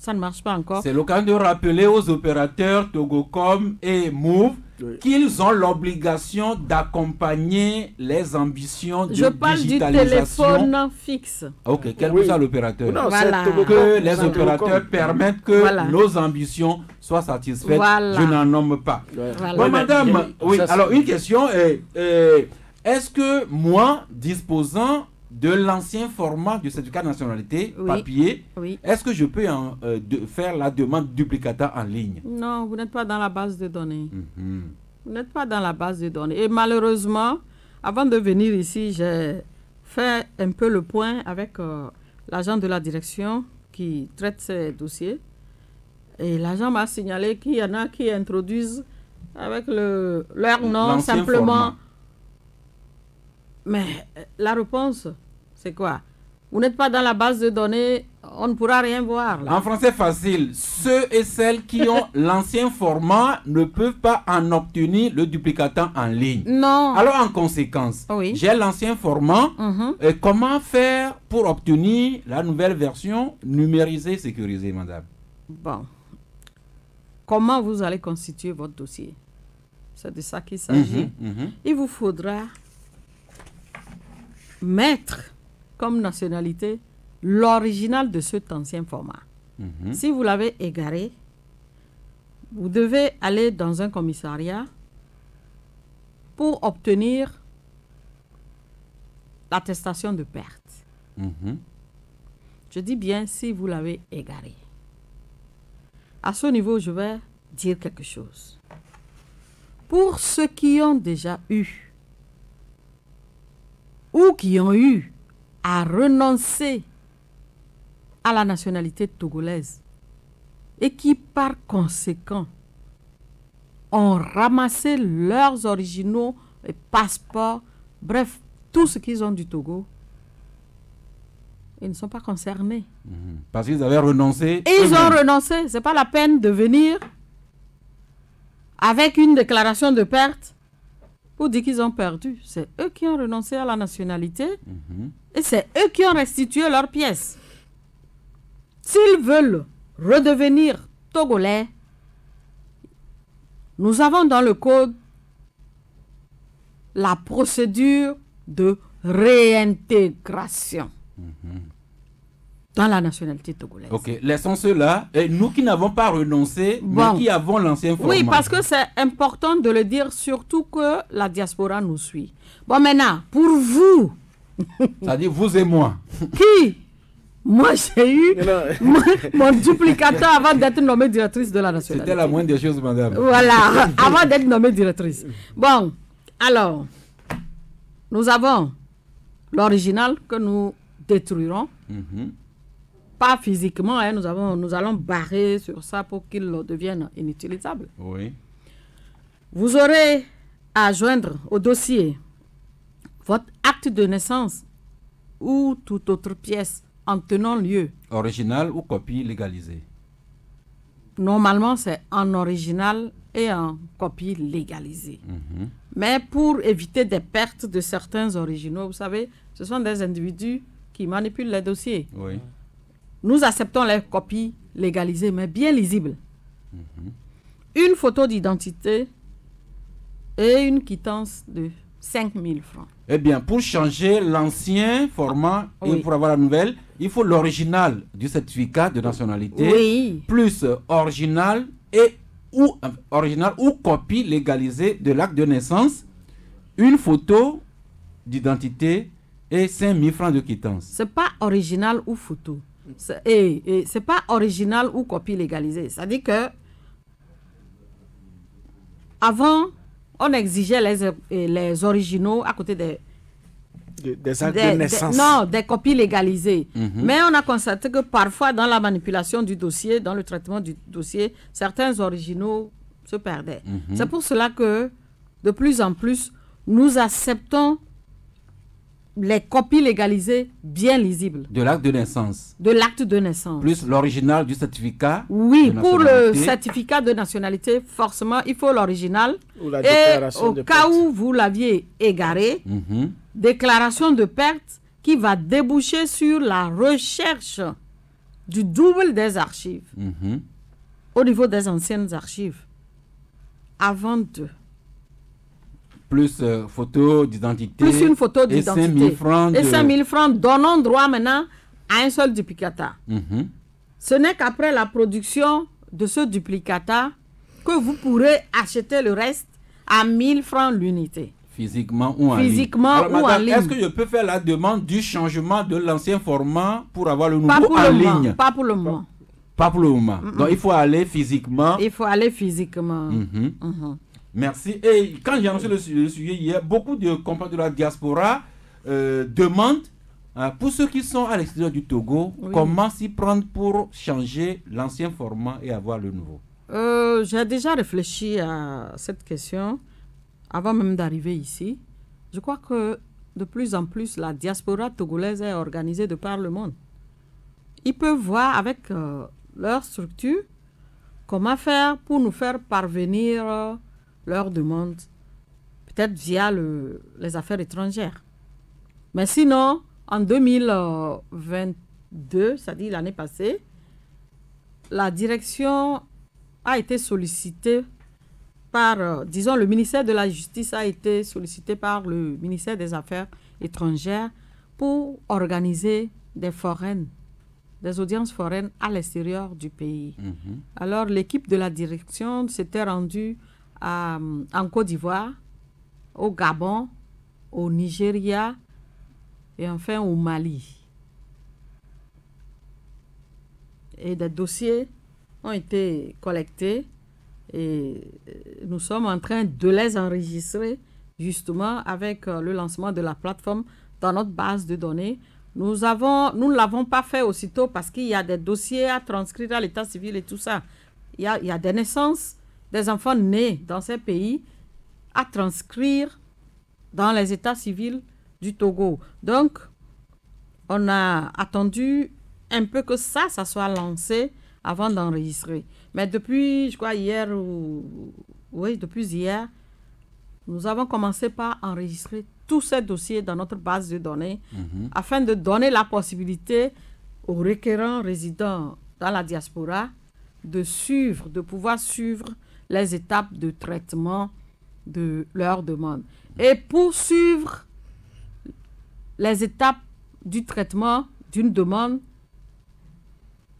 Ça ne marche pas encore. C'est l'occasion de rappeler aux opérateurs Togocom et Move qu'ils ont l'obligation d'accompagner les ambitions de Je parle du digitalisation. téléphone fixe. Ok, quel Oui. que soit l'opérateur. Non, c'est Voilà. Que les opérateurs permettent que Voilà. nos ambitions soient satisfaites. Voilà. Je n'en nomme pas. Voilà. Bon, madame, oui, alors une question. euh, euh, est-ce que moi, disposant de l'ancien format du certificat de nationalité Oui. papier, Oui. est-ce que je peux en, euh, de- faire la demande duplicata en ligne? Non, vous n'êtes pas dans la base de données. Mhm. Vous n'êtes pas dans la base de données. Et malheureusement, avant de venir ici, j'ai fait un peu le point avec euh, l'agent de la direction qui traite ces dossiers. Et l'agent m'a signalé qu'il y en a qui introduisent avec le, leur nom simplement. format. Mais la réponse, c'est quoi? Vous n'êtes pas dans la base de données, on ne pourra rien voir. là. En français facile, ceux et celles qui ont l'ancien format ne peuvent pas en obtenir le duplicata en ligne. Non. Alors en conséquence, j'ai l'ancien format. Mhm. Et comment faire pour obtenir la nouvelle version numérisée, sécurisée, madame? Bon. Comment vous allez constituer votre dossier? C'est de ça qu'il s'agit. Mhm, mhm. Il vous faudra mettre comme nationalité l'original de cet ancien format. Mhm. Si vous l'avez égaré, vous devez aller dans un commissariat pour obtenir l'attestation de perte. Mhm. Je dis bien si vous l'avez égaré. À ce niveau, je vais dire quelque chose. Pour ceux qui ont déjà eu ou qui ont eu à renoncer à la nationalité togolaise et qui par conséquent ont ramassé leurs originaux et passeports, bref, tout ce qu'ils ont du Togo, ils ne sont pas concernés. Mhm. Parce qu'ils avaient renoncé. Et ils ont renoncé. C'est pas la peine de venir avec une déclaration de perte pour dire qu'ils ont perdu. C'est eux qui ont renoncé à la nationalité Mhm. et c'est eux qui ont restitué leurs pièces. S'ils veulent redevenir togolais, nous avons dans le code la procédure de réintégration dans la nationalité togolaise. Ok, laissons cela. Et nous qui n'avons pas renoncé, Bon. mais qui avons l'ancien format. Oui, parce que c'est important de le dire, surtout que la diaspora nous suit. Bon, maintenant, pour vous, C'est-à-dire vous et moi. qui? Moi, j'ai eu mon, mon duplicateur avant d'être nommée directrice de la nationalité. C'était la moindre des choses, madame. Voilà, avant d'être nommée directrice. Bon, alors, nous avons l'original que nous détruirons. Mhm. Pas physiquement, hein, nous, avons, nous allons barrer sur ça pour qu'il devienne inutilisable. Oui. Vous aurez à joindre au dossier votre acte de naissance ou toute autre pièce en tenant lieu. Original ou copie légalisée? Normalement, c'est en original et en copie légalisée. Mhm. Mais pour éviter des pertes de certains originaux, vous savez, ce sont des individus qui manipulent les dossiers. Oui. Nous acceptons les copies légalisées, mais bien lisibles. Une photo d'identité et une quittance de 5 000 francs. Eh bien, pour changer l'ancien format et pour avoir la nouvelle, il faut l'original du certificat de nationalité, Oui. plus original et ou euh, original ou copie légalisée de l'acte de naissance, une photo d'identité et 5 000 francs de quittance. C'est pas original ou photo. Et, et c'est pas original ou copie légalisée. C'est-à-dire que avant, on exigeait les, euh, les originaux à côté des Des, des actes des- de des- naissance. non, des copies légalisées. Mhm. Mais on a constaté que parfois, dans la manipulation du dossier, dans le traitement du dossier, certains originaux se perdaient. Mhm. C'est pour cela que, de plus en plus, nous acceptons les copies légalisées bien lisibles De l'acte de naissance, de l'acte de naissance. plus l'original du certificat. Oui, de pour le certificat de nationalité, forcément, il faut l'original. Ou la Et déclaration au de cas perte. où vous l'aviez égaré, Mhm. déclaration de perte qui va déboucher sur la recherche du double des archives Mhm. au niveau des anciennes archives avant de Plus euh, photo d'identité. plus une photo Et 5 000 d'identité francs. et de- 5 000 francs donnant droit maintenant à un seul duplicata. Mhm. Ce n'est qu'après la production de ce duplicata que vous pourrez acheter le reste à 1000 francs l'unité. Physiquement ou en Physiquement ligne. ou en madame, ligne. Est-ce que je peux faire la demande du changement de l'ancien format pour avoir le nouveau Pas pour en le ligne? moment. Pas pour le moment. Pas pour le moment. Donc il faut aller physiquement. Il faut aller physiquement. Mhm. Mhm. Merci. Et quand j'ai annoncé le, su- le sujet hier, beaucoup de compagnons de la diaspora euh, demandent, euh, pour ceux qui sont à l'extérieur du Togo, Oui. comment s'y prendre pour changer l'ancien format et avoir le nouveau. Euh, J'ai déjà réfléchi à cette question avant même d'arriver ici. Je crois que de plus en plus, la diaspora togolaise est organisée de par le monde. Ils peuvent voir avec euh, leur structure comment faire pour nous faire parvenir leurs demandes, peut-être via le- les affaires étrangères. Mais sinon, en 2022, c'est-à-dire l'année passée, la direction a été sollicitée par, euh, disons, le ministère de la Justice a été sollicité par le ministère des Affaires étrangères pour organiser des foraines, des audiences foraines à l'extérieur du pays. Alors, l'équipe de la direction s'était rendue euh, en Côte d'Ivoire, au Gabon, au Nigeria et enfin au Mali. Et des dossiers ont été collectés et euh, nous sommes en train de les enregistrer justement avec euh, le lancement de la plateforme dans notre base de données. Nous, avons, nous ne l'avons pas fait aussitôt parce qu'il y a des dossiers à transcrire à l'état civil et tout ça. Il y a des naissances des enfants nés dans ces pays à transcrire dans les états civils du Togo. Donc, on a attendu un peu que ça, ça soit lancé avant d'enregistrer. Mais depuis, je crois, hier ou... Oui, depuis hier, nous avons commencé par enregistrer tous ces dossiers dans notre base de données Mhm. afin de donner la possibilité aux requérants résidents dans la diaspora de suivre, de pouvoir suivre les étapes de traitement de leur demande. Et pour suivre les étapes du traitement d'une demande,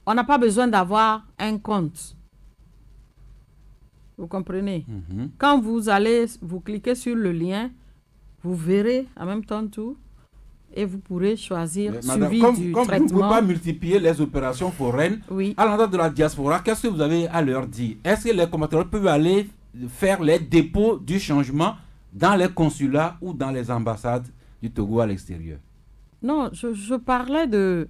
on n'a pas besoin d'avoir un compte. Vous comprenez? Mhm. Quand vous allez, vous cliquez sur le lien, vous verrez en même temps tout et vous pourrez choisir Mais madame, suivi comme, du comme vous ne pouvez traitement. pas multiplier les opérations foraines, à l'endroit de la diaspora, qu'est-ce que vous avez à leur dire? Est-ce que les compatriotes peuvent aller faire les dépôts du changement dans les consulats ou dans les ambassades du Togo à l'extérieur? Non, je, je parlais de,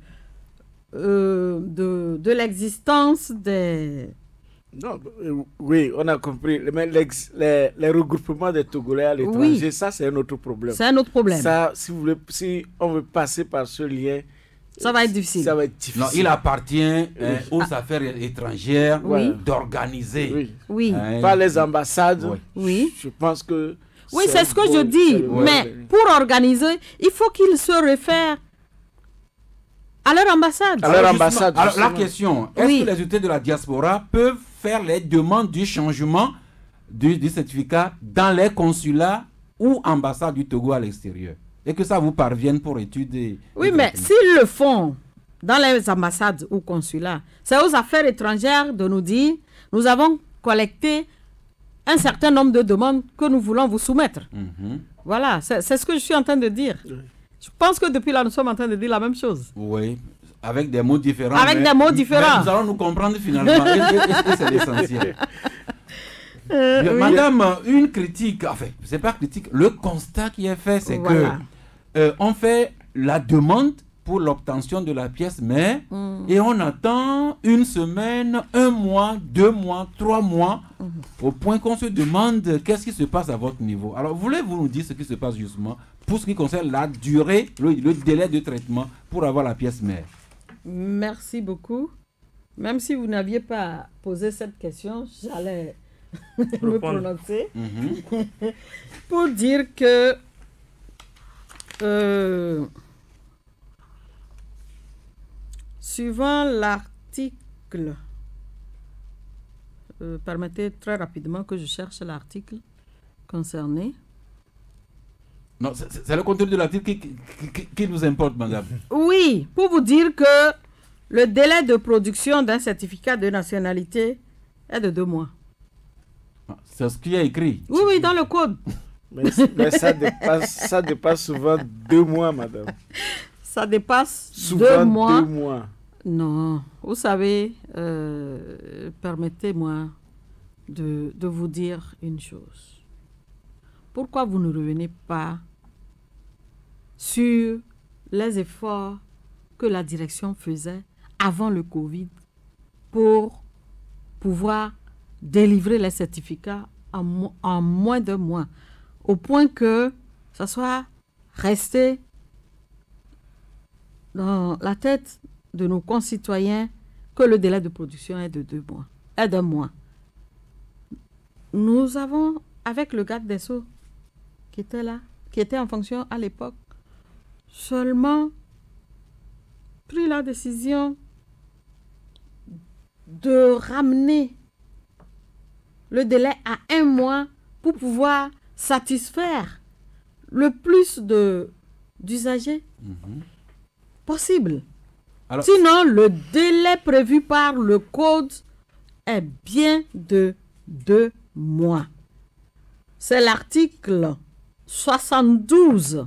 euh, de, de l'existence des... Non, euh, oui, on a compris. Mais les, les regroupements des Togolais à l'étranger, Oui. ça, c'est un autre problème. C'est un autre problème. Ça, si, vous voulez, si on veut passer par ce lien, Ça va être difficile. Ça va être difficile. Non, il appartient hein, aux affaires étrangères Oui. d'organiser. Oui. Oui. Hein, Par les ambassades, Oui. Je pense que. Oui, c'est ce que bon- je dis. bon Mais pour organiser, il faut qu'ils se réfèrent à leur ambassade. À leur Alors, ambassade, alors, la question, est-ce Oui. que les unités de la diaspora peuvent faire les demandes du changement du, du certificat dans les consulats ou ambassades du Togo à l'extérieur Et que ça vous parvienne pour étude et- Oui, mais s'ils le font dans les ambassades ou consulats, c'est aux affaires étrangères de nous dire nous avons collecté un certain nombre de demandes que nous voulons vous soumettre. Mhm. Voilà, c'est c'est ce que je suis en train de dire. Je pense que depuis là, nous sommes en train de dire la même chose. Oui, avec des mots différents. Avec mais- des mots mais différents. nous allons nous comprendre finalement. c'est l'essentiel. Euh, oui. Madame, une critique, enfin, c'est pas critique, le constat qui est fait, c'est Voilà. que euh, on fait la demande pour l'obtention de la pièce mère Mm. et on attend une semaine, un mois, deux mois, trois mois, Mm. au point qu'on se demande qu'est-ce qui se passe à votre niveau. Alors, voulez-vous nous dire ce qui se passe justement pour ce qui concerne la durée, le, le délai de traitement pour avoir la pièce mère? Merci beaucoup. Même si vous n'aviez pas posé cette question, j'allais me prononcer Mhm. pour dire que euh, suivant l'article, euh, permettez très rapidement que je cherche l'article concerné. Non, c'est- le contenu de l'article qui, qui, qui- qui nous importe, madame. Oui, pour vous dire que le délai de production d'un certificat de nationalité est de deux mois. C'est ce qui est écrit. Oui, oui, dans le code. Mais, ça, dépasse, ça dépasse souvent deux mois, madame. Ça dépasse souvent deux mois. Deux mois. Non, vous savez, euh, permettez-moi de, de vous dire une chose. Pourquoi vous ne revenez pas sur les efforts que la direction faisait avant le Covid pour pouvoir délivrer les certificats en, en moins de mois, au point que ça soit resté dans la tête de nos concitoyens que le délai de production est de deux mois, est d'un mois. Nous avons, avec le garde des Sceaux qui était là, qui était en fonction à l'époque, seulement pris la décision de ramener le délai à un mois pour pouvoir satisfaire le plus de d'usagers possible. Sinon, le délai prévu par le code est bien de deux mois. C'est l'article 72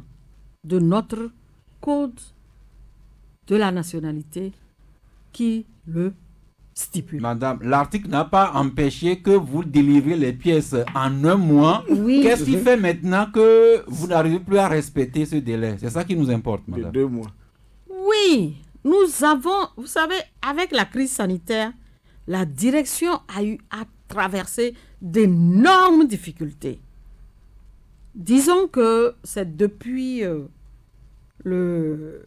de notre code de la nationalité qui le stipule. Madame, l'article n'a pas empêché que vous délivrez les pièces en un mois. Oui. Qu'est-ce qui fait maintenant que vous n'arrivez plus à respecter ce délai? C'est ça qui nous importe, madame. De deux mois. Oui, nous avons, vous savez, avec la crise sanitaire, la direction a eu à traverser d'énormes difficultés. Disons que c'est depuis euh, le,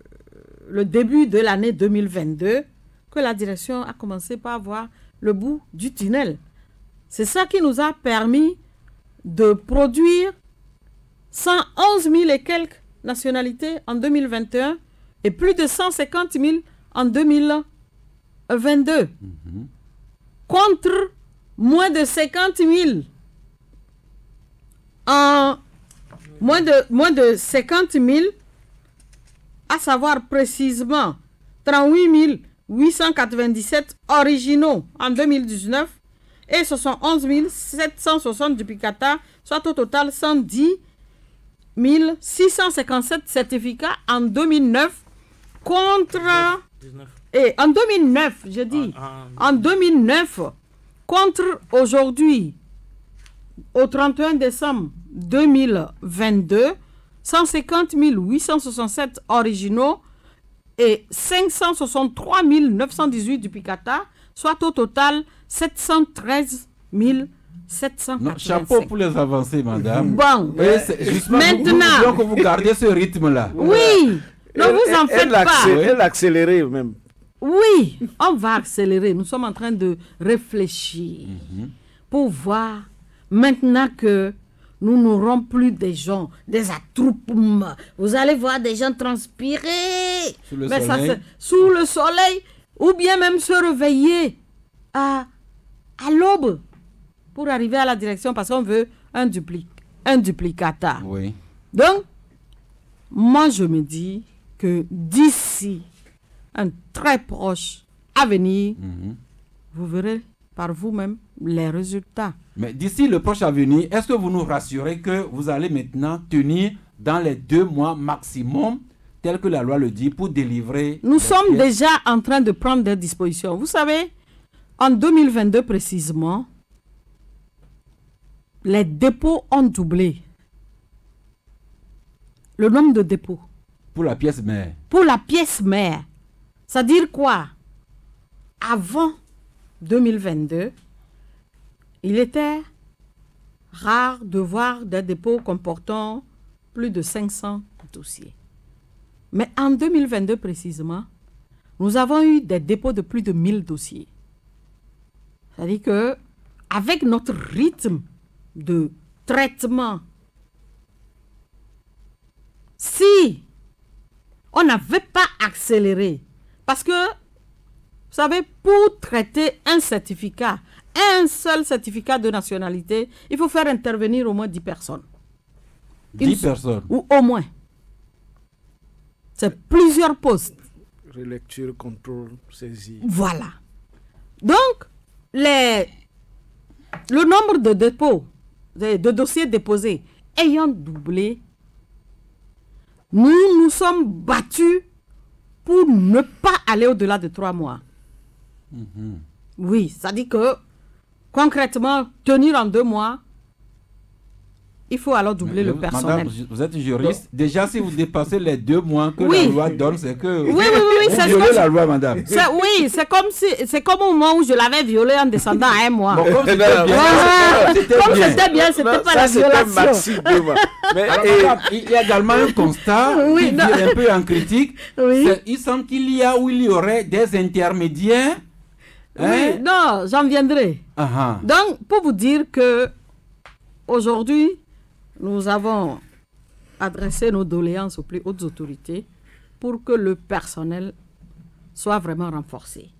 le début de l'année 2022 que la direction a commencé par voir le bout du tunnel. C'est ça qui nous a permis de produire 111 000 et quelques nationalités en 2021 et plus de 150 000 en 2022. Contre moins de 50 000 en moins de, moins de 50 000, à savoir précisément 38 897 originaux en 2019 et 71 760 du Picata, soit au total 110 657 certificats en 2009 contre... Et en 2009, je dis, en 2009, contre aujourd'hui, au 31 décembre 2022, 150 867 originaux et 563 918 du Picata, soit au total 713 785. chapeau pour les avancées, madame. Bon, maintenant. Donc vous, gardez ce rythme-là. Oui, ne vous en faites pas. Elle accéléré même. Oui, on va accélérer. Nous sommes en train de réfléchir Mhm. pour voir maintenant que nous n'aurons plus des gens, des attroupements. Vous allez voir des gens transpirer Sous le Mais soleil. c'est sous le soleil ou bien même se réveiller à, à l'aube pour arriver à la direction parce qu'on veut un, dupli un duplicata. Oui. Donc, moi, je me dis que d'ici un très proche avenir, Mhm. vous verrez par vous-même les résultats. Mais d'ici le proche avenir, est-ce que vous nous rassurez que vous allez maintenant tenir dans les deux mois maximum, tel que la loi le dit, pour délivrer Nous sommes pièces? déjà en train de prendre des dispositions. Vous savez, en 2022 précisément, les dépôts ont doublé. Le nombre de dépôts. pour la pièce mère Pour la pièce mère. C'est-à-dire quoi? Avant 2022, il était rare de voir des dépôts comportant plus de 500 dossiers. Mais en 2022 précisément, nous avons eu des dépôts de plus de 1000 dossiers. C'est-à-dire que avec notre rythme de traitement, si on n'avait pas accéléré, parce que, vous savez, pour traiter un certificat, un seul certificat de nationalité, il faut faire intervenir au moins 10 personnes. 10 Une- personnes. Ou au moins. C'est plusieurs postes. Relecture, contrôle, saisie. Voilà. Donc, les, le nombre de dépôts, de, de dossiers déposés ayant doublé, nous nous sommes battus pour ne pas aller au-delà de trois mois. Oui, ça dit que concrètement, tenir en deux mois, il faut alors doubler Mais le personnel. Madame, vous êtes juriste. Déjà, si vous dépassez les deux mois que Oui. la loi donne, c'est que Oui, oui, oui, oui, vous violez la loi, madame. C'est- Oui, c'est comme si c'est comme au moment où je l'avais violé en descendant à un mois. Bon, comme c'était bien, Ah, c'était comme bien. c'était bien, c'était Non, pas ça, la c'était violation. maxi deux mois. Mais, Alors, et- madame, il y a également un constat Oui, qui un peu en critique. Il semble qu'il y a ou il y aurait des intermédiaires. Oui, Hein? non, j'en viendrai. Ah, ah. Donc, pour vous dire que aujourd'hui, nous avons adressé nos doléances aux plus hautes autorités pour que le personnel soit vraiment renforcé.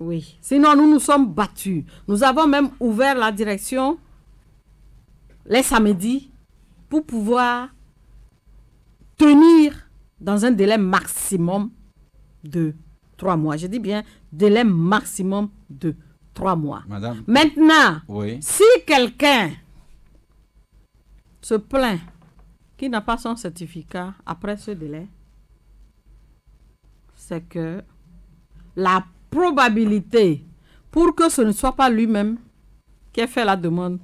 Oui. Sinon, nous nous sommes battus. Nous avons même ouvert la direction les samedis pour pouvoir tenir dans un délai maximum de trois mois. Je dis bien délai maximum de trois mois. Madame. Maintenant, Oui. si quelqu'un se plaint qu'il n'a pas son certificat après ce délai, c'est que la probabilité pour que ce ne soit pas lui-même qui ait fait la demande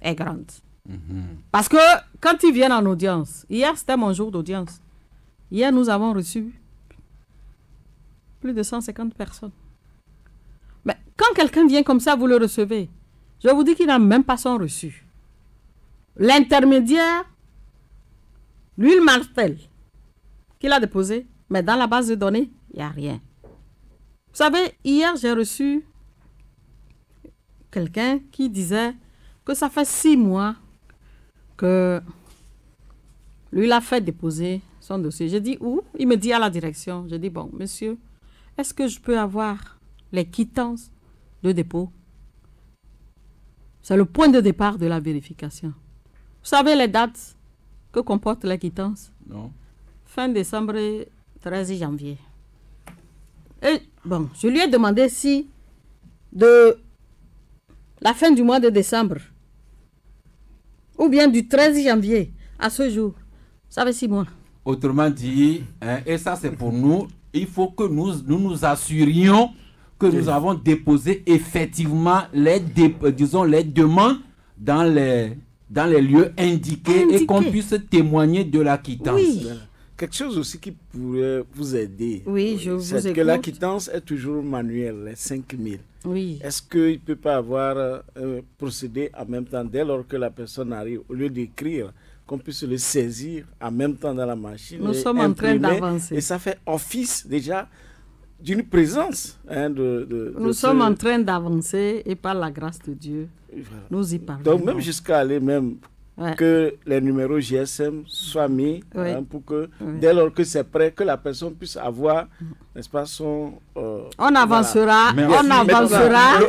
est grande. Parce que quand ils viennent en audience, hier c'était mon jour d'audience. Hier nous avons reçu plus de 150 personnes. Mais quand quelqu'un vient comme ça, vous le recevez. Je vous dis qu'il n'a même pas son reçu. L'intermédiaire, lui, le martel qu'il a déposé, mais dans la base de données, il n'y a rien. Vous savez, hier, j'ai reçu quelqu'un qui disait que ça fait six mois que lui l'a fait déposer son dossier. J'ai dit où? Il me dit à la direction. J'ai dit, bon, monsieur, est-ce que je peux avoir les quittances de dépôt? C'est le point de départ de la vérification. Vous savez les dates que comporte les quittances? Non. Fin décembre, 13 janvier. Et bon, je lui ai demandé si de la fin du mois de décembre ou bien du 13 janvier à ce jour, ça fait six mois. Autrement dit, hein, et ça c'est pour nous, il faut que nous nous, nous assurions que nous avons déposé effectivement les, euh, disons, les demandes dans les, dans les lieux indiqués, et qu'on puisse témoigner de la quittance. Oui. Quelque chose aussi qui pourrait vous aider. Oui, je vous C'est que la quittance est toujours manuelle, les 5 000. Oui. Est-ce qu'il ne peut pas avoir euh, un procédé en même temps dès lors que la personne arrive, au lieu d'écrire, qu'on puisse le saisir en même temps dans la machine Nous sommes en train imprimer, d'avancer. Et ça fait office déjà d'une présence. hein, de, de- Nous de sommes ce- en train d'avancer et par la grâce de Dieu, Voilà. nous y parlons. Donc même jusqu'à aller même Ouais. que les numéros GSM soient mis Oui. hein, pour que Oui. dès lors que c'est prêt, que la personne puisse avoir, n'est-ce pas, son... euh, On avancera, Merci. on avancera.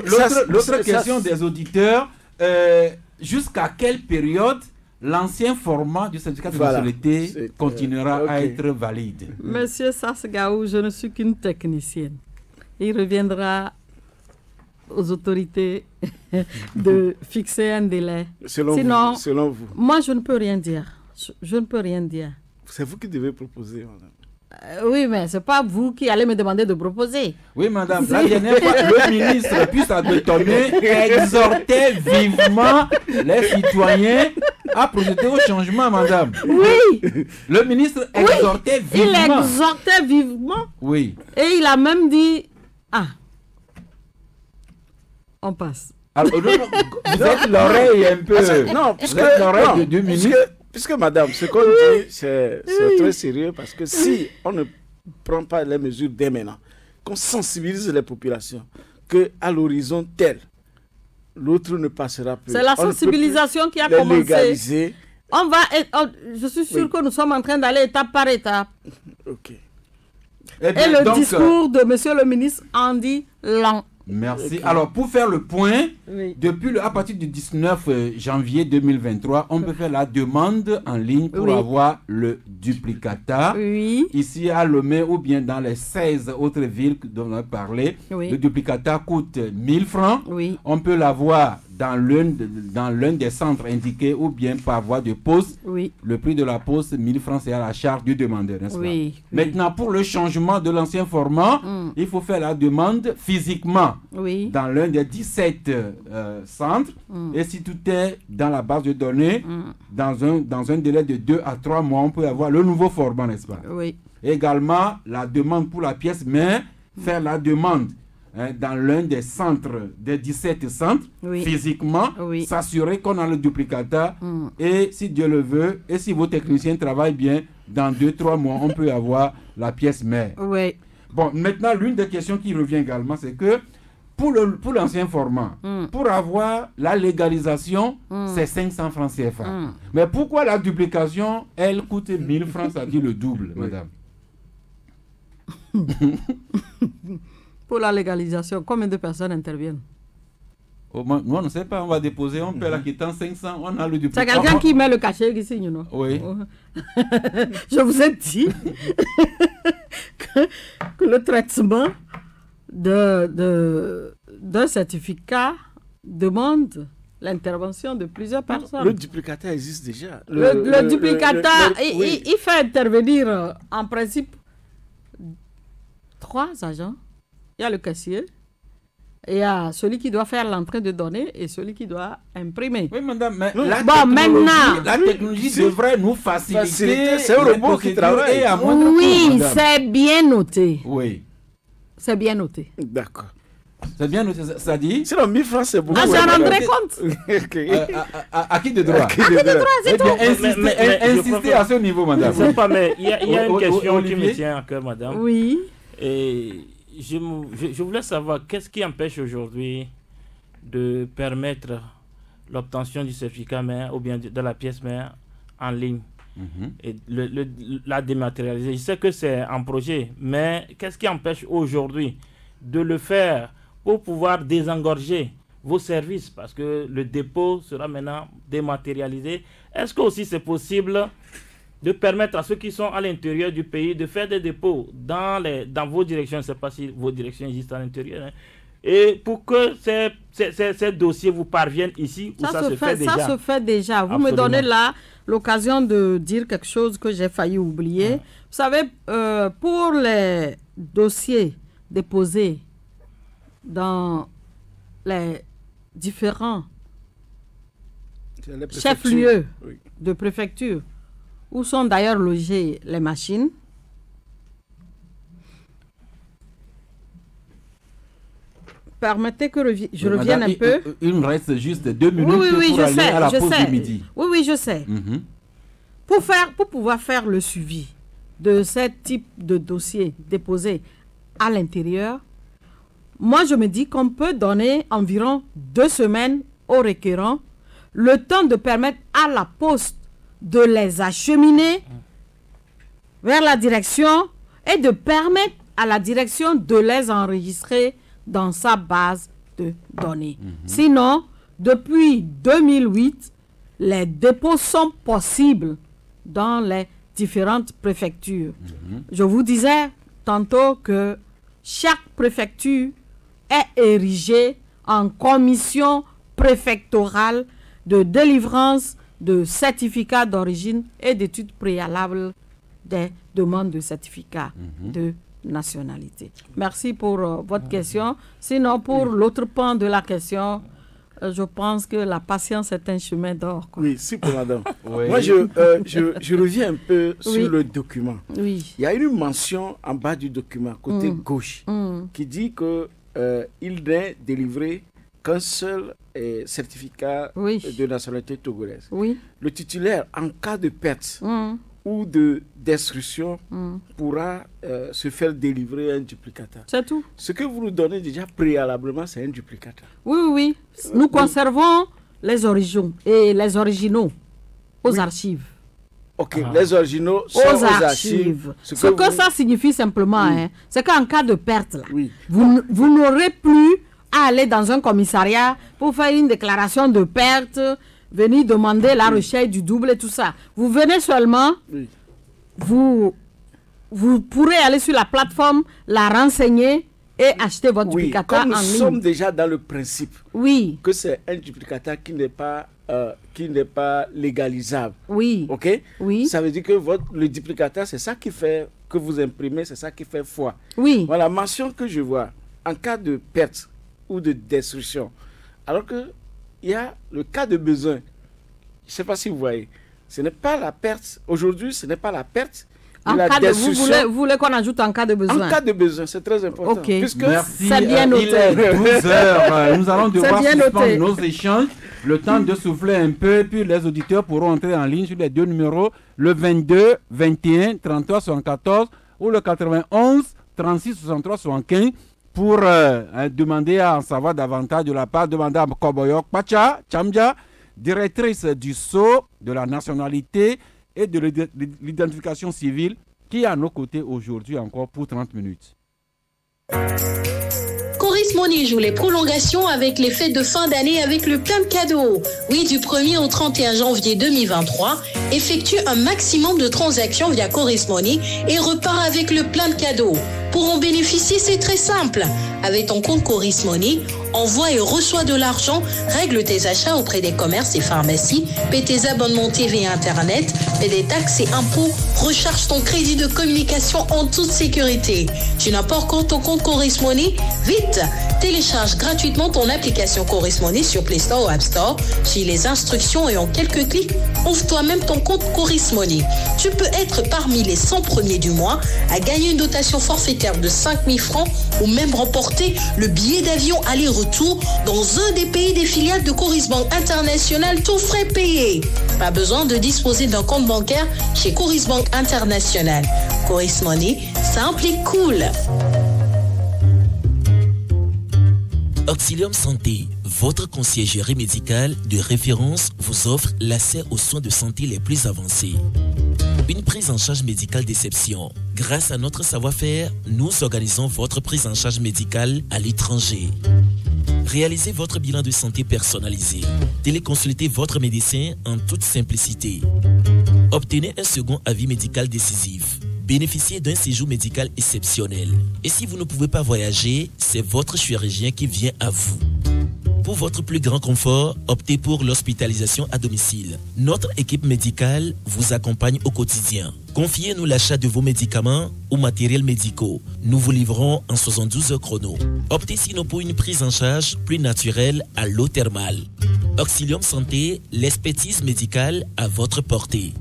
L'autre- question ça, des auditeurs, euh, jusqu'à quelle période l'ancien format du syndicat de Voilà. C'est, euh, continuera à être valide Monsieur Sasgaou, je ne suis qu'une technicienne. Il reviendra aux autorités de fixer un délai. Selon Sinon, vous, selon vous. moi, je ne peux rien dire. Je, je ne peux rien dire. C'est vous qui devez proposer. madame. Euh, oui, mais c'est pas vous qui allez me demander de proposer. Oui, madame, la dernière fois, le ministre, puis ça détonner, exhortait vivement les citoyens à procéder au changement, madame. Oui, Le ministre exhortait il vivement. exhortait vivement Oui. et il a même dit Ah, on passe. Alors, non, non, vous êtes l'oreille un peu. Non, vous puisque, êtes l'oreille non, de deux puisque, minutes. puisque, madame, ce qu'on dit, c'est c'est très sérieux parce que si on ne prend pas les mesures dès maintenant, qu'on sensibilise les populations, que à l'horizon tel, l'autre ne passera plus. C'est la sensibilisation qui a commencé. légaliser. On va, on- je suis sûr Oui. que nous sommes en train d'aller étape par étape. Ok. Eh Et bien, le donc, discours de monsieur le ministre en dit lent. Merci. Alors, pour faire le point, Oui. depuis le, à partir du 19 euh, janvier 2023, on peut faire la demande en ligne pour Oui. avoir le duplicata. Oui. Ici à Lomé ou bien dans les 16 autres villes dont on a parlé, le duplicata coûte 1000 francs. Oui. On peut l'avoir dans l'un dans l'un des centres indiqués ou bien par voie de poste, Oui. le prix de la poste, 1000 francs, c'est à la charge du demandeur, n'est-ce Oui, oui. pas Maintenant, pour le changement de l'ancien format, Mm. il faut faire la demande physiquement dans l'un des 17 euh, centres. Mm. Et si tout est dans la base de données, Mm. dans, un, dans un délai de 2 à 3 mois, on peut avoir le nouveau format, n'est-ce pas? Également, la demande pour la pièce, mais faire la demande hein, dans l'un des centres, des 17 centres, Oui. physiquement, Oui. s'assurer qu'on a le duplicata. Mm. Et si Dieu le veut, et si vos techniciens travaillent bien, dans 2-3 mois, on peut avoir la pièce mère. Oui. Bon, maintenant, l'une des questions qui revient également, c'est que pour le- pour l'ancien format, Mm. pour avoir la légalisation, Mm. c'est 500 francs CFA. Mm. Mais pourquoi la duplication, elle coûte 1000 francs, ça dit le double, madame? Pour la légalisation, combien de personnes interviennent? Au moins, Nous, on ne sait pas, on va déposer, on paie la quittance 500, on a le C'est duplicat. quelqu'un qui met le cachet qui signe, non Oui. Je vous ai dit que, que le traitement de, de- d'un certificat demande l'intervention de plusieurs personnes. Le duplicata existe déjà. Le, le duplicata, le- il, oui. il- il fait intervenir euh, en principe trois agents. Il y a le caissier, il y a celui qui doit faire l'entrée de données et celui qui doit imprimer. Oui, madame, mais bon, la technologie- maintenant, la technologie Si. devrait nous faciliter. C'est les robot qui travaille. et à oui, c'est bien noté. Oui. C'est bien noté. D'accord. C'est bien noté, ça- ça dit Sinon, 1000 francs, c'est beaucoup. Ah, j'en rendrai compte. Euh, à, à- à qui de droit? À qui de droit, c'est Eh tout. Mais- mais- préfère- à ce niveau, madame. Je sais pas, mais il y a, y une question qui me tient à cœur, madame. Oui. Et je, me- je, je voulais savoir qu'est-ce qui empêche aujourd'hui de permettre l'obtention du certificat mère ou bien de, de la pièce mère en ligne Mhm. et le- le- la dématérialiser? Je sais que c'est un projet, mais qu'est-ce qui empêche aujourd'hui de le faire pour pouvoir désengorger vos services? Parce que le dépôt sera maintenant dématérialisé. Est-ce que aussi c'est possible de permettre à ceux qui sont à l'intérieur du pays de faire des dépôts dans, les, dans vos directions, je ne sais pas si vos directions existent à l'intérieur, hein, et pour que ces, ces, ces- ces dossiers vous parviennent ici, où Ça, ça, se, fait, déjà ça se fait déjà. Vous me donnez là l'occasion de dire quelque chose que j'ai failli oublier. Vous savez, euh, pour les dossiers déposés dans les différents chefs-lieux. Oui. de préfecture, où sont d'ailleurs logées les machines, permettez que je revienne madame, un peu. Il, il me reste juste deux minutes Oui, oui, oui, pour je aller sais, à la je pause sais. du midi. Oui, oui, je sais. Mhm. Pour, faire, pour pouvoir faire le suivi de ce type de dossier déposé à l'intérieur, moi je me dis qu'on peut donner environ deux semaines aux requérants le temps de permettre à la poste de les acheminer vers la direction et de permettre à la direction de les enregistrer dans sa base de données. Sinon, depuis 2008, les dépôts sont possibles dans les différentes préfectures. Je vous disais tantôt que chaque préfecture est érigée en commission préfectorale de délivrance de certificats d'origine et d'études préalables des demandes de certificats de nationalité. Merci pour euh, votre question. Sinon, pour l'autre pan de la question, euh, je pense que la patience est un chemin d'or. Oui, super, madame. Oui. Moi, je, euh, je, je reviens un peu Oui. sur le document. Oui. Il y a une mention en bas du document, côté Mm. gauche, Mm. qui dit que euh, il n'est délivré qu'un seul euh, certificat Oui. de nationalité togolaise. Oui. Le titulaire, en cas de perte Mm. ou de destruction, Mm. pourra euh, se faire délivrer un duplicata. C'est tout. Ce que vous nous donnez déjà préalablement, c'est un duplicata. Oui, oui, oui. Nous conservons les originaux et les originaux aux Oui. archives. Ok, les originaux sont Aux aux, archives. archives. Ce, que, vous- ça signifie simplement, Oui. hein, c'est qu'en cas de perte, là, Oui. vous, n- vous n'aurez plus à aller dans un commissariat pour faire une déclaration de perte, venir demander la recherche du double et tout ça. Vous venez seulement, vous, vous pourrez aller sur la plateforme, la renseigner et acheter votre Oui, duplicata comme nous en ligne. sommes déjà dans le principe oui. que c'est un duplicata qui n'est pas, euh, qui n'est pas légalisable. Oui. OK? Oui. Ça veut dire que votre, le duplicata, c'est ça qui fait que vous imprimez, c'est ça qui fait foi. Oui. Voilà, mention que je vois en cas de perte ou de destruction. Alors que il y a le cas de besoin. Je ne sais pas si vous voyez. Ce n'est pas la perte. Aujourd'hui, ce n'est pas la perte. En la cas de, vous destruction. voulez, vous voulez qu'on ajoute en cas de besoin? En cas de besoin, c'est très important. Ok. Puisque Merci. C'est bien Euh, noté. Il est 12 heures. Euh, Nous allons devoir suspendre nos échanges. Le temps de souffler un peu, puis les auditeurs pourront entrer en ligne sur les deux numéros, le 22 21 33 74 ou le 91 36 63 75 pour euh, euh, demander à en savoir davantage de la part de Mme Koboyok Pacha Chamja, directrice du SO de la nationalité et de l'id- l'identification civile, qui est à nos côtés aujourd'hui encore pour 30 minutes. Coris Money joue les prolongations avec les fêtes de fin d'année avec le plein de cadeaux. Oui, du 1er au 31 janvier 2023, effectue un maximum de transactions via Coris Money et repart avec le plein de cadeaux. Pour en bénéficier, c'est très simple. Avec ton compte Coris Money, envoie et reçois de l'argent, règle tes achats auprès des commerces et pharmacies, paie tes abonnements TV et Internet, paie des taxes et impôts, recharge ton crédit de communication en toute sécurité. Tu n'as pas encore ton compte Coris Money? Vite Télécharge gratuitement ton application Coris Money sur Play Store ou App Store. Suis les instructions et en quelques clics, ouvre toi-même ton compte Coris Money. Tu peux être parmi les 100 premiers du mois à gagner une dotation forfaitaire de 5000 francs ou même remporter le billet d'avion aller-retour dans un des pays des filiales de Coris Bank International, tout frais payés. Pas besoin de disposer d'un compte bancaire chez Coris Bank International. Coris Money, simple et cool. Auxilium Santé, votre conciergerie médicale de référence vous offre l'accès aux soins de santé les plus avancés. Une prise en charge médicale d'exception. Grâce à notre savoir-faire, nous organisons votre prise en charge médicale à l'étranger. Réalisez votre bilan de santé personnalisé. Téléconsultez votre médecin en toute simplicité. Obtenez un second avis médical décisif. Bénéficiez d'un séjour médical exceptionnel. Et si vous ne pouvez pas voyager, c'est votre chirurgien qui vient à vous. Pour votre plus grand confort, optez pour l'hospitalisation à domicile. Notre équipe médicale vous accompagne au quotidien. Confiez-nous l'achat de vos médicaments ou matériels médicaux. Nous vous livrons en 72 heures chrono. Optez sinon pour une prise en charge plus naturelle à l'eau thermale. Auxilium Santé, l'expertise médicale à votre portée.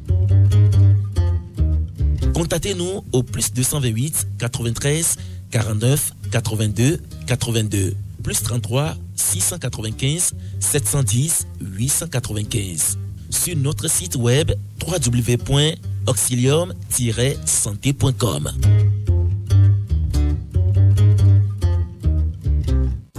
Contactez-nous au plus 228 93 49 82 82 plus 33 695 710 895 sur notre site web www.auxilium-santé.com.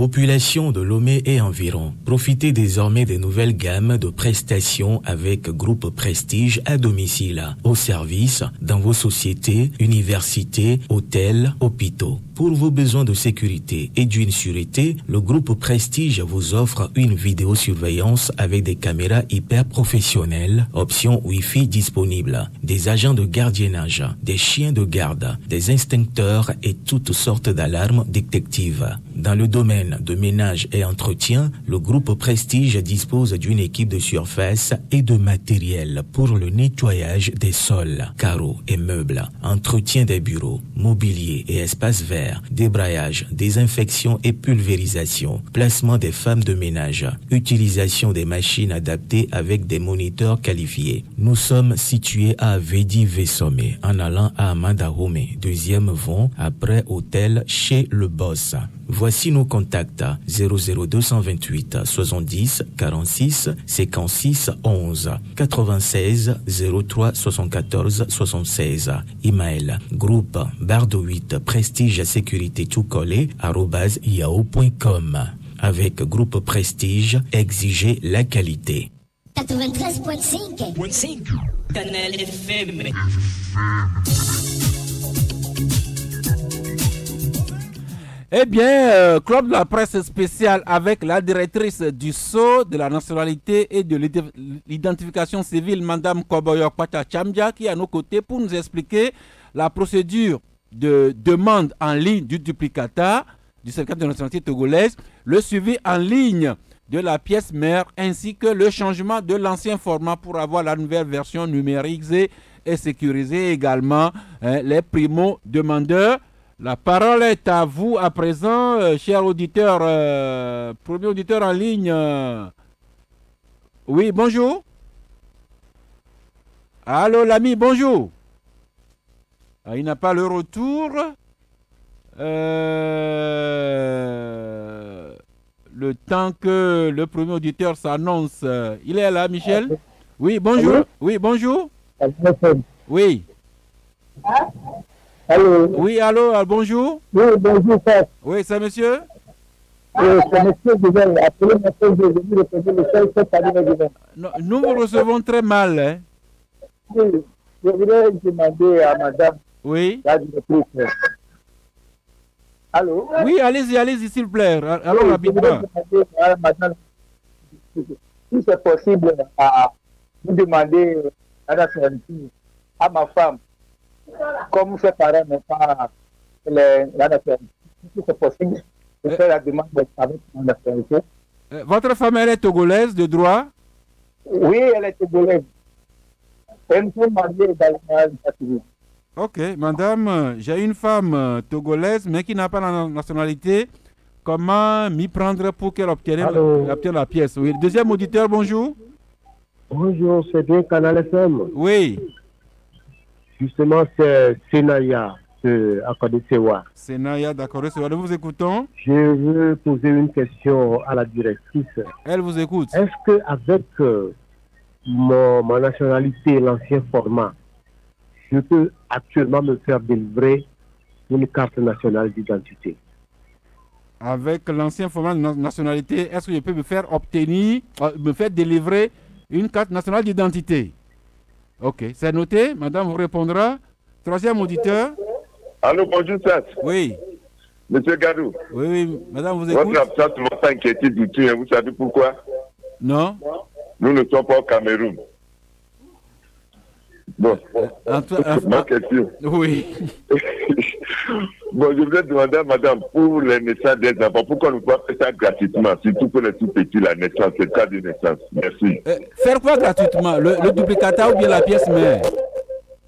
Population de Lomé et environ, profitez désormais des nouvelles gammes de prestations avec Groupe Prestige à domicile, au service, dans vos sociétés, universités, hôtels, hôpitaux. Pour vos besoins de sécurité et d'une sûreté, le groupe Prestige vous offre une vidéosurveillance avec des caméras hyper professionnelles, option Wi-Fi disponible, des agents de gardiennage, des chiens de garde, des instincteurs et toutes sortes d'alarmes détectives. Dans le domaine de ménage et entretien, le groupe Prestige dispose d'une équipe de surface et de matériel pour le nettoyage des sols, carreaux et meubles, entretien des bureaux, mobilier et espaces verts, débrayage, désinfection et pulvérisation, placement des femmes de ménage, utilisation des machines adaptées avec des moniteurs qualifiés. Nous sommes situés à Vedi Vessomé en allant à Amadahome, deuxième vent après hôtel chez le boss. Voici nos contacts. 00228 70 46 56 11 96 03 74 76 email groupe bardo 8 prestige sécurité tout collé yahoo.com avec groupe prestige exigez la qualité. 93.5 Canal FM Eh bien, euh, club de la presse spéciale avec la directrice du SO de la nationalité et de l'identification civile, Madame Koboyok Chamdia, qui est à nos côtés pour nous expliquer la procédure de demande en ligne du duplicata du certificat de nationalité togolaise, le suivi en ligne de la pièce mère ainsi que le changement de l'ancien format pour avoir la nouvelle version numérisée et sécurisée également hein, les primo-demandeurs. La parole est à vous à présent, euh, cher auditeur, euh, premier auditeur en ligne. euh. Oui, bonjour. Allô, l'ami, bonjour. Ah, il n'a pas le retour. Euh, le temps que le premier auditeur s'annonce. Il est là, Michel? Oui, bonjour. Oui, bonjour. Oui. Allô Oui, allô, bonjour. Oui, bonjour, frère. Oui, c'est monsieur Euh, c'est. Appelez poser le seul Nous vous recevons très mal. hein. Oui, je voudrais demander à madame Oui. la directrice. Allô Oui, allez-y, allez-y, s'il vous plaît. Oui, rapidement. Je voudrais demander à madame si c'est possible à vous demander la nationalité à ma femme, comme ses parents n'ont pas les- la nationalité. Si c'est possible de faire la demande avec la nationalité. Euh, Votre femme, elle est togolaise de droit? Oui, elle est togolaise. Elle me mariée l'état civil. Ok, madame, euh, j'ai une femme euh, togolaise, mais qui n'a pas la na- nationalité. Comment m'y prendre pour qu'elle obtienne, obtienne la pièce? Oui, deuxième auditeur, bonjour. Bonjour, c'est bien Canal FM. Oui. Justement, c'est Senaya de Akadesewa. C'est Naya, d'accord, c'est- nous vous écoutons. Je veux poser une question à la directrice. Elle vous écoute. Est-ce que avec euh, mon, ma nationalité, l'ancien format, je peux actuellement me faire délivrer une carte nationale d'identité? Avec l'ancien format de na- nationalité, est-ce que je peux me faire obtenir, euh, me faire délivrer une carte nationale d'identité? Ok, c'est noté. Madame vous répondra. Troisième auditeur. Allô, bonjour, Sat. Oui. Monsieur Gadou. Oui, oui, madame vous écoute. Votre absence m'a inquiété du tout. hein. Vous savez pourquoi? Non Nous ne sommes pas au Cameroun. Bon, En tout- ma question. Oui. bon, je voudrais demander à madame, pour les naissances des enfants, pourquoi on ne pas faire ça gratuitement, surtout pour les tout petits, la naissance, le cas de naissance? Merci. Euh, faire quoi gratuitement? Le, le duplicata ou bien la pièce mère?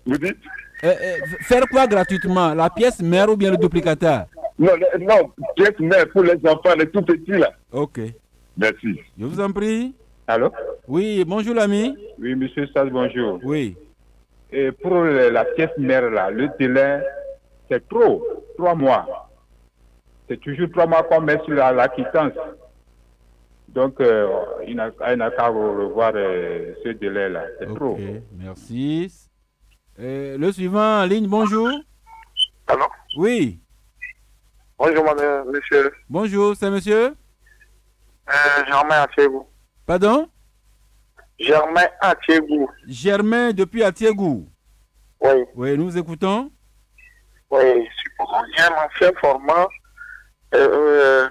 Vous dites? Euh, euh, Faire quoi gratuitement? La pièce mère ou bien le duplicata? Non, le- non, pièce mère pour les enfants, les tout petits là. Ok. Merci. Je vous en prie. Allô? Oui, bonjour l'ami. Oui, monsieur Stas, bonjour. Oui. Et pour le- la pièce mère, là, le délai, c'est trop, trois mois. C'est toujours trois mois qu'on met sur la, la quittance. Donc, euh, il n'a qu'à revoir euh, ce délai-là. C'est trop. Ok, merci. Euh, le suivant en ligne, bonjour. Allô? Oui. Bonjour, madame, monsieur. Bonjour, c'est monsieur? Euh, Germain Atiegou. Pardon? Germain Atiegou. Germain depuis Atiegou. Oui. Oui, nous écoutons. Oui, supposons a un ancien format. Euh, euh,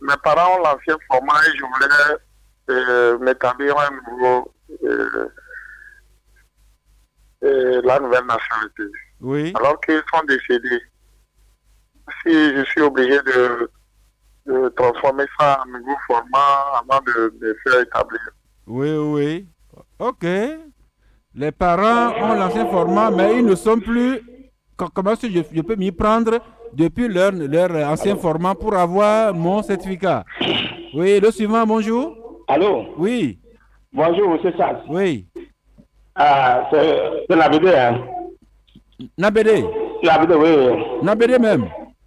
mes parents ont l'ancien format et je voulais euh, m'établir un nouveau. Euh, la nouvelle nationalité. Oui. Alors qu'ils sont décédés. Si je suis obligé de, de transformer ça en nouveau format avant de, de faire établir. Oui, oui. Ok. Les parents ont l'ancien format, mais ils ne sont plus. Co- Comment est-ce que je, je peux m'y prendre depuis leur, leur ancien format pour avoir mon certificat? Oui, le suivant, bonjour. Allô? Oui. Bonjour, monsieur Sass. Oui. Ah, c'est Nabédé, hein Nabédé. Nabédé, oui, oui. Nabédé même.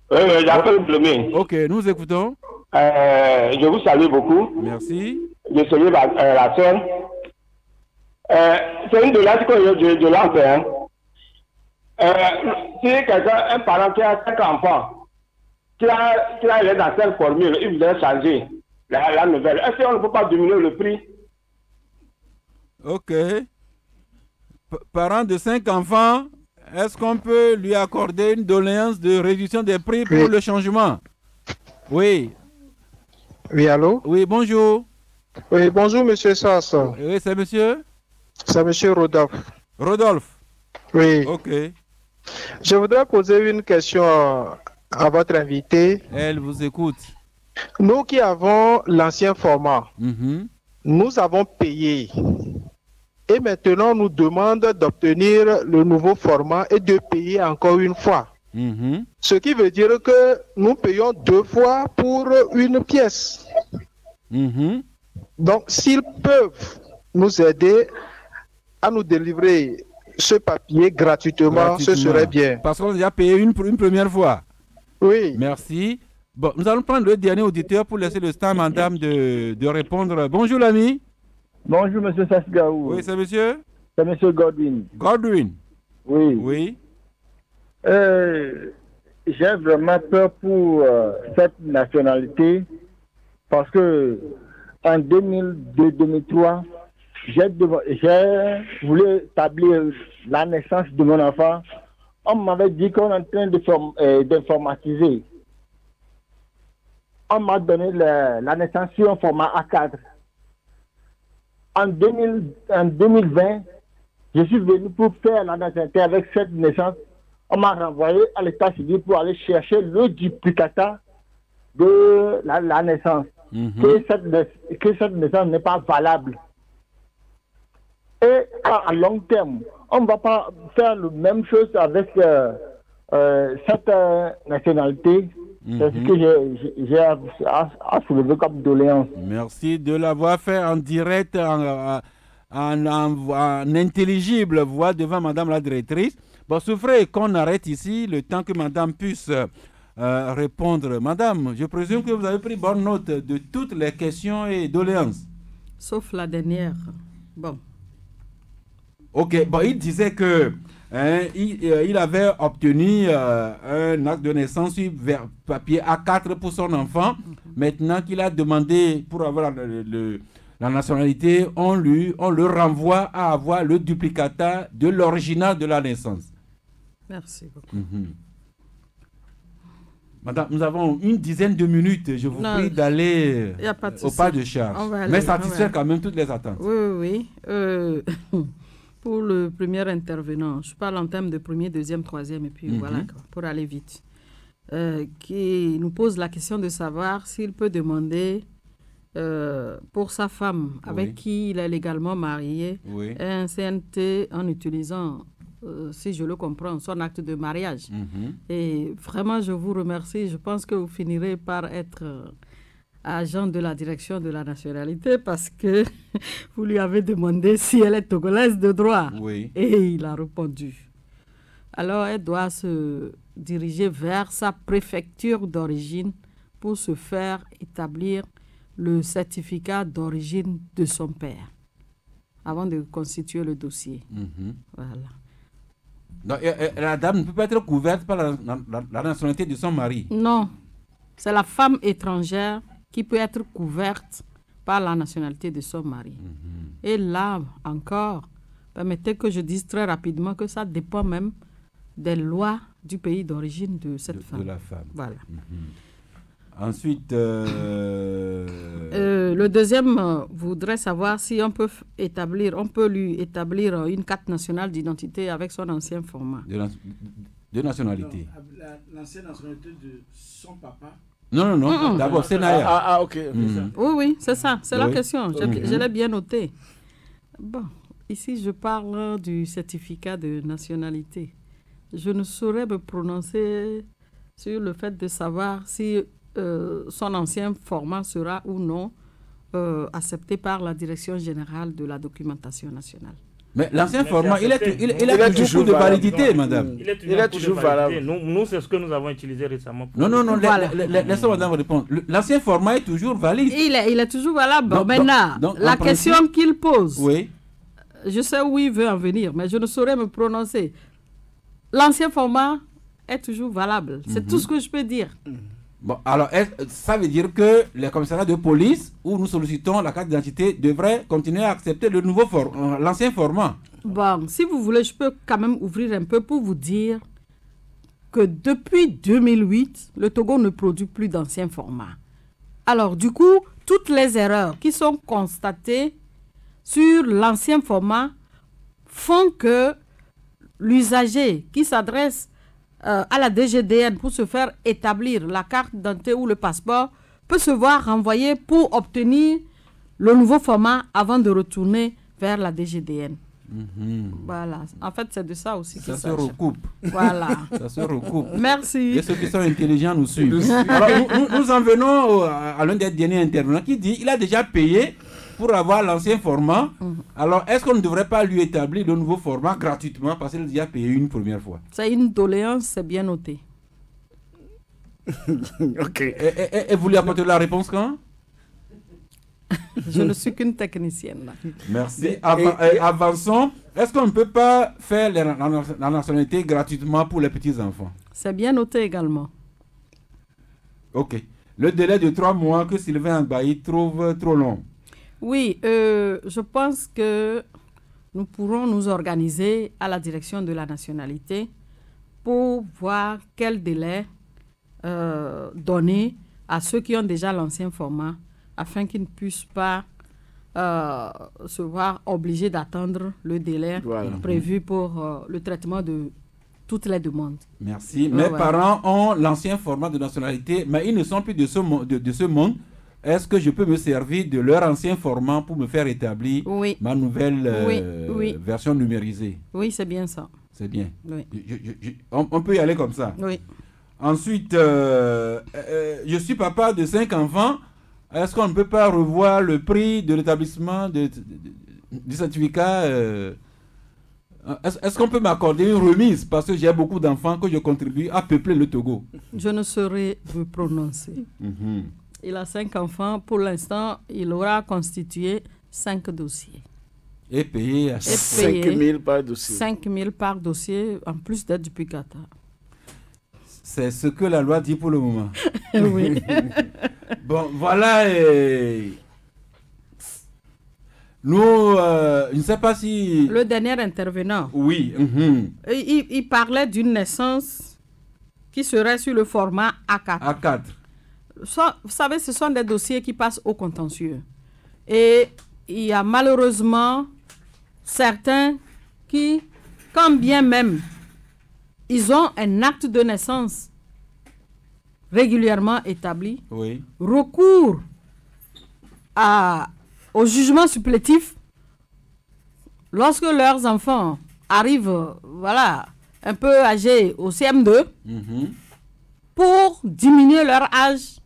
Oui, oui, j'appelle Blomé. Ok, nous écoutons. Euh, je vous salue beaucoup. Merci. Je salue la, euh, la sœur. Euh, c'est une je lance, hein. Euh, si quelqu'un, un parent qui a cinq enfants, qui a, qui a les dans cette formule, il voudrait changer la, la nouvelle, est-ce qu'on ne peut pas diminuer le prix? Ok. P- parent de cinq enfants, est-ce qu'on peut lui accorder une doléance de réduction des prix pour Oui. le changement? Oui. Oui, allô? Oui, bonjour. Oui, bonjour, monsieur Sass. Oui, c'est monsieur? C'est monsieur Rodolphe. Rodolphe? Oui. Ok. Je voudrais poser une question à votre invité. Elle vous écoute. Nous qui avons l'ancien format, Mhm. nous avons payé. Et maintenant, on nous demande d'obtenir le nouveau format et de payer encore une fois. Mhm. Ce qui veut dire que nous payons deux fois pour une pièce. Mhm. Donc, s'ils peuvent nous aider à nous délivrer ce papier gratuitement, ce serait bien. Parce qu'on a déjà payé une, une première fois. Oui. Merci. Bon, nous allons prendre le dernier auditeur pour laisser le temps à madame de, de répondre. Bonjour l'ami. Bonjour, monsieur Sassigaou. Oui, c'est monsieur? C'est monsieur Godwin. Godwin. Oui. Oui. Euh, J'ai vraiment peur pour euh, cette nationalité parce que en 2002-2003, j'ai voulu établir la naissance de mon enfant. On m'avait dit qu'on est en train euh, d'informatiser. On m'a donné la, naissance sur un format A4. En, 2000 en 2020, je suis venu pour faire la nationalité avec cette naissance. On m'a renvoyé à l'état civil pour aller chercher le duplicata de la naissance. Que, cette, que cette naissance n'est pas valable. Et à, long terme, on ne va pas faire la même chose avec euh, euh, cette euh, nationalité. C'est ce que j'ai- à, à- à soulever comme doléance. Merci de l'avoir fait en direct, en, en- en- en intelligible voix devant madame la directrice. Bon, souffrez qu'on arrête ici le temps que madame puisse euh, répondre. Madame, je présume que vous avez pris bonne note de toutes les questions et doléances. Sauf la dernière. Bon. Ok, bon, il disait que hein, il, euh, il avait obtenu euh, un acte de naissance sur papier A4 pour son enfant. Maintenant qu'il a demandé pour avoir le- le- la nationalité, on, lui, on le renvoie à avoir le duplicata de l'original de la naissance. Merci beaucoup. Mhm. Madame, nous avons une dizaine de minutes. Je vous Non, prie d'aller au pas de charge. Mais satisfaire quand même toutes les attentes. Oui, oui, oui. Euh, pour le premier intervenant, je parle en termes de premier, deuxième, troisième, et puis Mhm. voilà, pour aller vite. Euh, qui nous pose la question de savoir s'il peut demander euh, pour sa femme avec Oui. qui il est légalement marié Oui. un CNT en utilisant, euh, si je le comprends, son acte de mariage. Mhm. Et vraiment, je vous remercie. Je pense que vous finirez par être euh, agent de la direction de la nationalité parce que vous lui avez demandé si elle est togolaise de droit. Oui. Et il a répondu. Alors, elle doit se diriger vers sa préfecture d'origine pour se faire établir le certificat d'origine de son père avant de constituer le dossier. Mhm. Voilà. Donc, la dame ne peut pas être couverte par la, la- la- la nationalité de son mari. Non, c'est la femme étrangère qui peut être couverte par la nationalité de son mari. Et là encore, permettez que je dise très rapidement que ça dépend même des lois du pays d'origine de cette de, femme. de la femme. Voilà. Ensuite, euh, Euh, le deuxième voudrait savoir si on peut établir, on peut lui établir une carte nationale d'identité avec son ancien format. de, na- de nationalité. L'ancienne nationalité de son papa. Non, non, non. D'abord, c'est Naya. Ah, ah, ok. ok, Mhm. ça. Oui, oui, c'est ça, c'est la question. Je, Mhm. je l'ai bien noté. Bon, ici, je parle du certificat de nationalité. Je ne saurais me prononcer sur le fait de savoir si euh, son ancien format sera ou non euh, accepté par la Direction générale de la documentation nationale. Mais l'ancien format, il, est, accepté. il, il Il a est toujours de valable. validité, madame. Il est toujours, Il est valable. Nous, nous c'est ce que nous avons utilisé récemment. pour- Non, non, non, Voilà. la- la- laissez madame répondre. L'ancien format est toujours valide. Il est, il est toujours valable. Donc- Maintenant, donc- donc, la question principe- qu'il pose, Oui. je sais où il veut en venir, mais je ne saurais me prononcer. L'ancien format est toujours valable. C'est Mhm. tout ce que je peux dire. Bon, alors, ça veut dire que les commissariats de police où nous sollicitons la carte d'identité devraient continuer à accepter le nouveau for- euh, l'ancien format? Bon, si vous voulez, je peux quand même ouvrir un peu pour vous dire que depuis 2008, le Togo ne produit plus d'anciens formats. Alors, du coup, toutes les erreurs qui sont constatées sur l'ancien format font que l'usager qui s'adresse euh, à la DGDN pour se faire établir la carte d'identité ou le passeport peut se voir renvoyer pour obtenir le nouveau format avant de retourner vers la DGDN. Mhm. Voilà. En fait, c'est de ça aussi qu'il Ça se recoupe. Voilà. Ça se recoupe. Merci. Et ceux qui sont intelligents nous suivent. Alors, nous, nous- en venons à l'un des derniers intervenants qui dit il a déjà payé pour avoir l'ancien format. Alors, est-ce qu'on ne devrait pas lui établir le nouveau format gratuitement parce qu'il a payé une première fois? C'est une doléance, c'est bien noté. Ok. Et, et- et vous lui apportez la réponse quand? Je ne suis qu'une technicienne. là. Merci. Euh, avançons. Est-ce qu'on ne peut pas faire la, la- la nationalité gratuitement pour les petits-enfants? C'est bien noté également. Ok. Le délai de trois mois que Sylvain Agbaï trouve trop long. Oui, euh, je pense que nous pourrons nous organiser à la direction de la nationalité pour voir quel délai euh, donner à ceux qui ont déjà l'ancien format afin qu'ils ne puissent pas euh, se voir obligés d'attendre le délai Voilà. prévu pour euh, le traitement de toutes les demandes. Merci. Mes ouais. parents ont l'ancien format de nationalité, mais ils ne sont plus de ce, de ce monde. Est-ce que je peux me servir de leur ancien format pour me faire établir ma nouvelle euh, Oui, oui. version numérisée? Oui, c'est bien ça. C'est bien. Oui. Je- je- je- on, on peut y aller comme ça. Ensuite, euh, euh, je suis papa de cinq enfants. Est-ce qu'on ne peut pas revoir le prix de l'établissement de- de- de- du certificat Est-ce est-ce qu'on peut m'accorder une remise? Parce que j'ai beaucoup d'enfants que je contribue à peupler le Togo Je ne saurais me prononcer. Mhm. Il a cinq enfants. Pour l'instant, il aura constitué cinq dossiers. Et payer à Et chaque payé 5 000 par dossier. 5 000 par dossier, en plus d'être du Qatar. C'est ce que la loi dit pour le moment. Oui. bon, voilà. et Nous, euh, je ne sais pas si. Le dernier intervenant, Oui. mhm. il, il parlait d'une naissance qui serait sur le format A4. A4. Vous savez, ce sont des dossiers qui passent au contentieux. Et il y a malheureusement certains qui, quand bien même ils ont un acte de naissance régulièrement établi, Oui. recours à, au jugement supplétif lorsque leurs enfants arrivent, voilà, un peu âgés au CM2 Mhm. pour diminuer leur âge.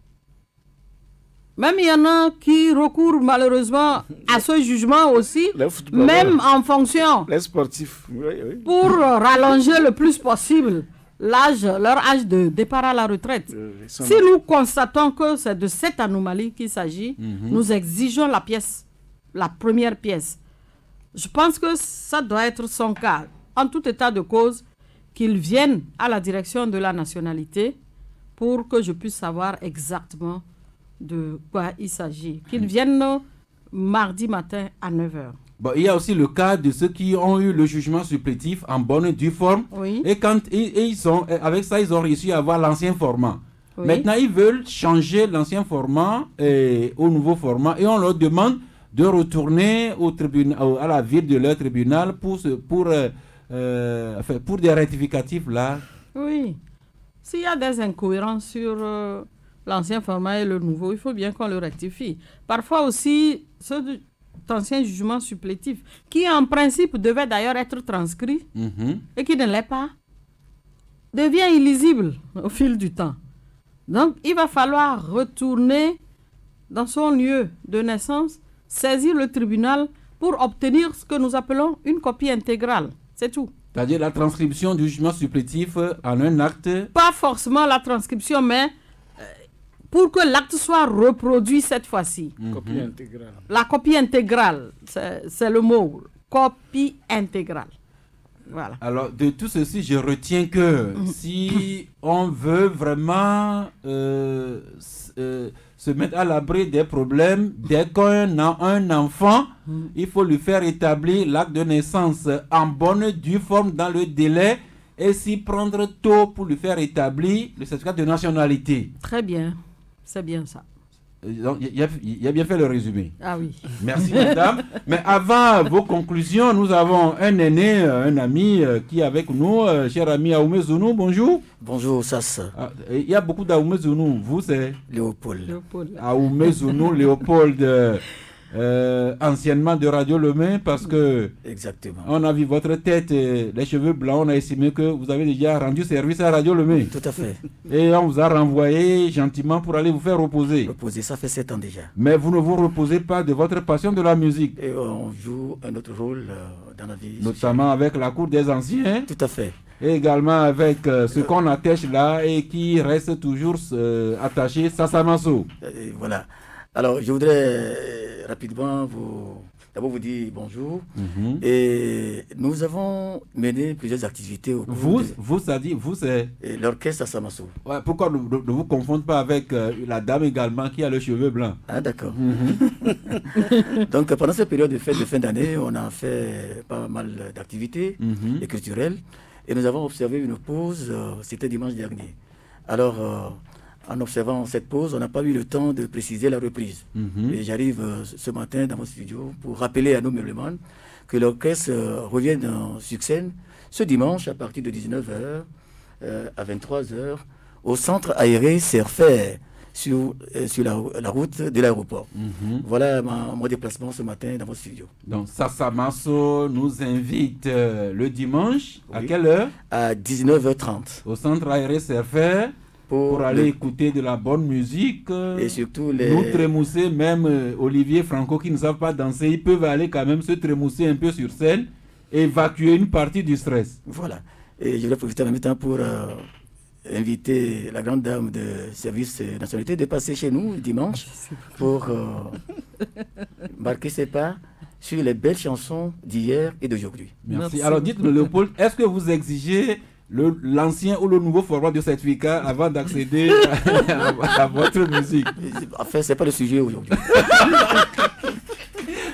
Même il y en a qui recourent malheureusement à ce jugement aussi, même en fonction Les sportifs. Oui, oui. pour euh, rallonger le plus possible l'âge, leur âge de départ à la retraite. sont Si nous constatons que c'est de cette anomalie qu'il s'agit, Mhm. nous exigeons la pièce, la première pièce. Je pense que ça doit être son cas. En tout état de cause, qu'il vienne à la direction de la nationalité pour que je puisse savoir exactement de quoi il s'agit. Qu'il vienne mardi matin à 9h. Bon, il y a aussi le cas de ceux qui ont eu le jugement supplétif en bonne et due forme. Oui. Et quand et, et ils sont, et avec ça, ils ont réussi à avoir l'ancien format. Oui. Maintenant, ils veulent changer l'ancien format et, au nouveau format et on leur demande de retourner au tribunal, à la ville de leur tribunal pour, pour, euh, euh, enfin, pour des rectificatifs là. Oui. S'il y a des incohérences sur euh, l'ancien format et le nouveau, il faut bien qu'on le rectifie. Parfois aussi, ce ancien jugement supplétif, qui en principe devait d'ailleurs être transcrit Mhm. et qui ne l'est pas, devient illisible au fil du temps. Donc, il va falloir retourner dans son lieu de naissance, saisir le tribunal pour obtenir ce que nous appelons une copie intégrale. C'est tout. C'est-à-dire la transcription du jugement supplétif en un acte. pas forcément la transcription, mais pour que l'acte soit reproduit cette fois-ci. Copie intégrale. La copie intégrale, c'est le mot. Copie intégrale. Voilà. Alors, de tout ceci, je retiens que si on veut vraiment euh, euh, se mettre à l'abri des problèmes, dès qu'on a un enfant, il faut lui faire établir l'acte de naissance en bonne et due forme dans le délai et s'y prendre tôt pour lui faire établir le certificat de nationalité. Très bien. C'est bien ça. il, a, il a bien fait le résumé. Ah oui. Merci, madame. Mais avant vos conclusions, nous avons un aîné, euh, un ami euh, qui est avec nous, euh, cher ami Aoumé Zounou. Bonjour. Bonjour, Sas. Ah, Il y a beaucoup d'Aoumé Zounou. Vous, c'est Léopold. Léopold. Aoumé Zounou, Léopold. Euh, anciennement de Radio Le Main parce que Exactement. on a vu votre tête, et les cheveux blancs, on a estimé que vous avez déjà rendu service à Radio Le Main. Tout à fait. Et on vous a renvoyé gentiment pour aller vous faire reposer. Reposer, ça fait 7 ans déjà. Mais vous ne vous reposez pas de votre passion de la musique. Et on joue un autre rôle euh, dans la vie. Notamment avec la cour des anciens. Tout à fait. Et également avec euh, ce qu'on attache là et qui reste toujours euh, attaché, Sassamasso. Et voilà. Alors, je voudrais euh, rapidement vous d'abord vous dire bonjour. Mhm. Et nous avons mené plusieurs activités au cours Vous, de- vous, ça dit, vous, c'est. et l'orchestre à Samasso. Ouais, pourquoi ne, ne- vous confondez pas avec euh, la dame également qui a le cheveu blanc Ah, d'accord. Mhm. Donc, pendant cette période de fête de fin d'année, on a fait pas mal d'activités Mhm. et culturelles. Et nous avons observé une pause, euh, c'était dimanche dernier. Alors, euh, en observant cette pause, on n'a pas eu le temps de préciser la reprise. Et j'arrive euh, ce matin dans mon studio pour rappeler à nos mélomanes que l'orchestre euh, revienne en scène ce dimanche à partir de 19h à 23h au centre aéré Serfer sur, euh, sur la, la route de l'aéroport. Mhm. Voilà ma- mon déplacement ce matin dans mon studio. Donc, Sassamasso nous invite euh, le dimanche, à quelle heure? À 19h30. Au centre aéré Serfer pour, Pour aller le- écouter de la bonne musique. Et surtout les... Nous trémousser, même euh, Olivier Franco qui ne savent pas danser, ils peuvent aller quand même se trémousser un peu sur scène, évacuer une partie du stress. Voilà. Et je voulais profiter en même temps pour euh, inviter la grande dame de service nationalité de passer chez nous dimanche pour euh, marquer ses pas sur les belles chansons d'hier et d'aujourd'hui. Merci. Alors dites-nous, Léopold, est-ce que vous exigez l'ancien ou le nouveau format de certificat avant d'accéder à, à votre musique Enfin, c'est pas le sujet aujourd'hui.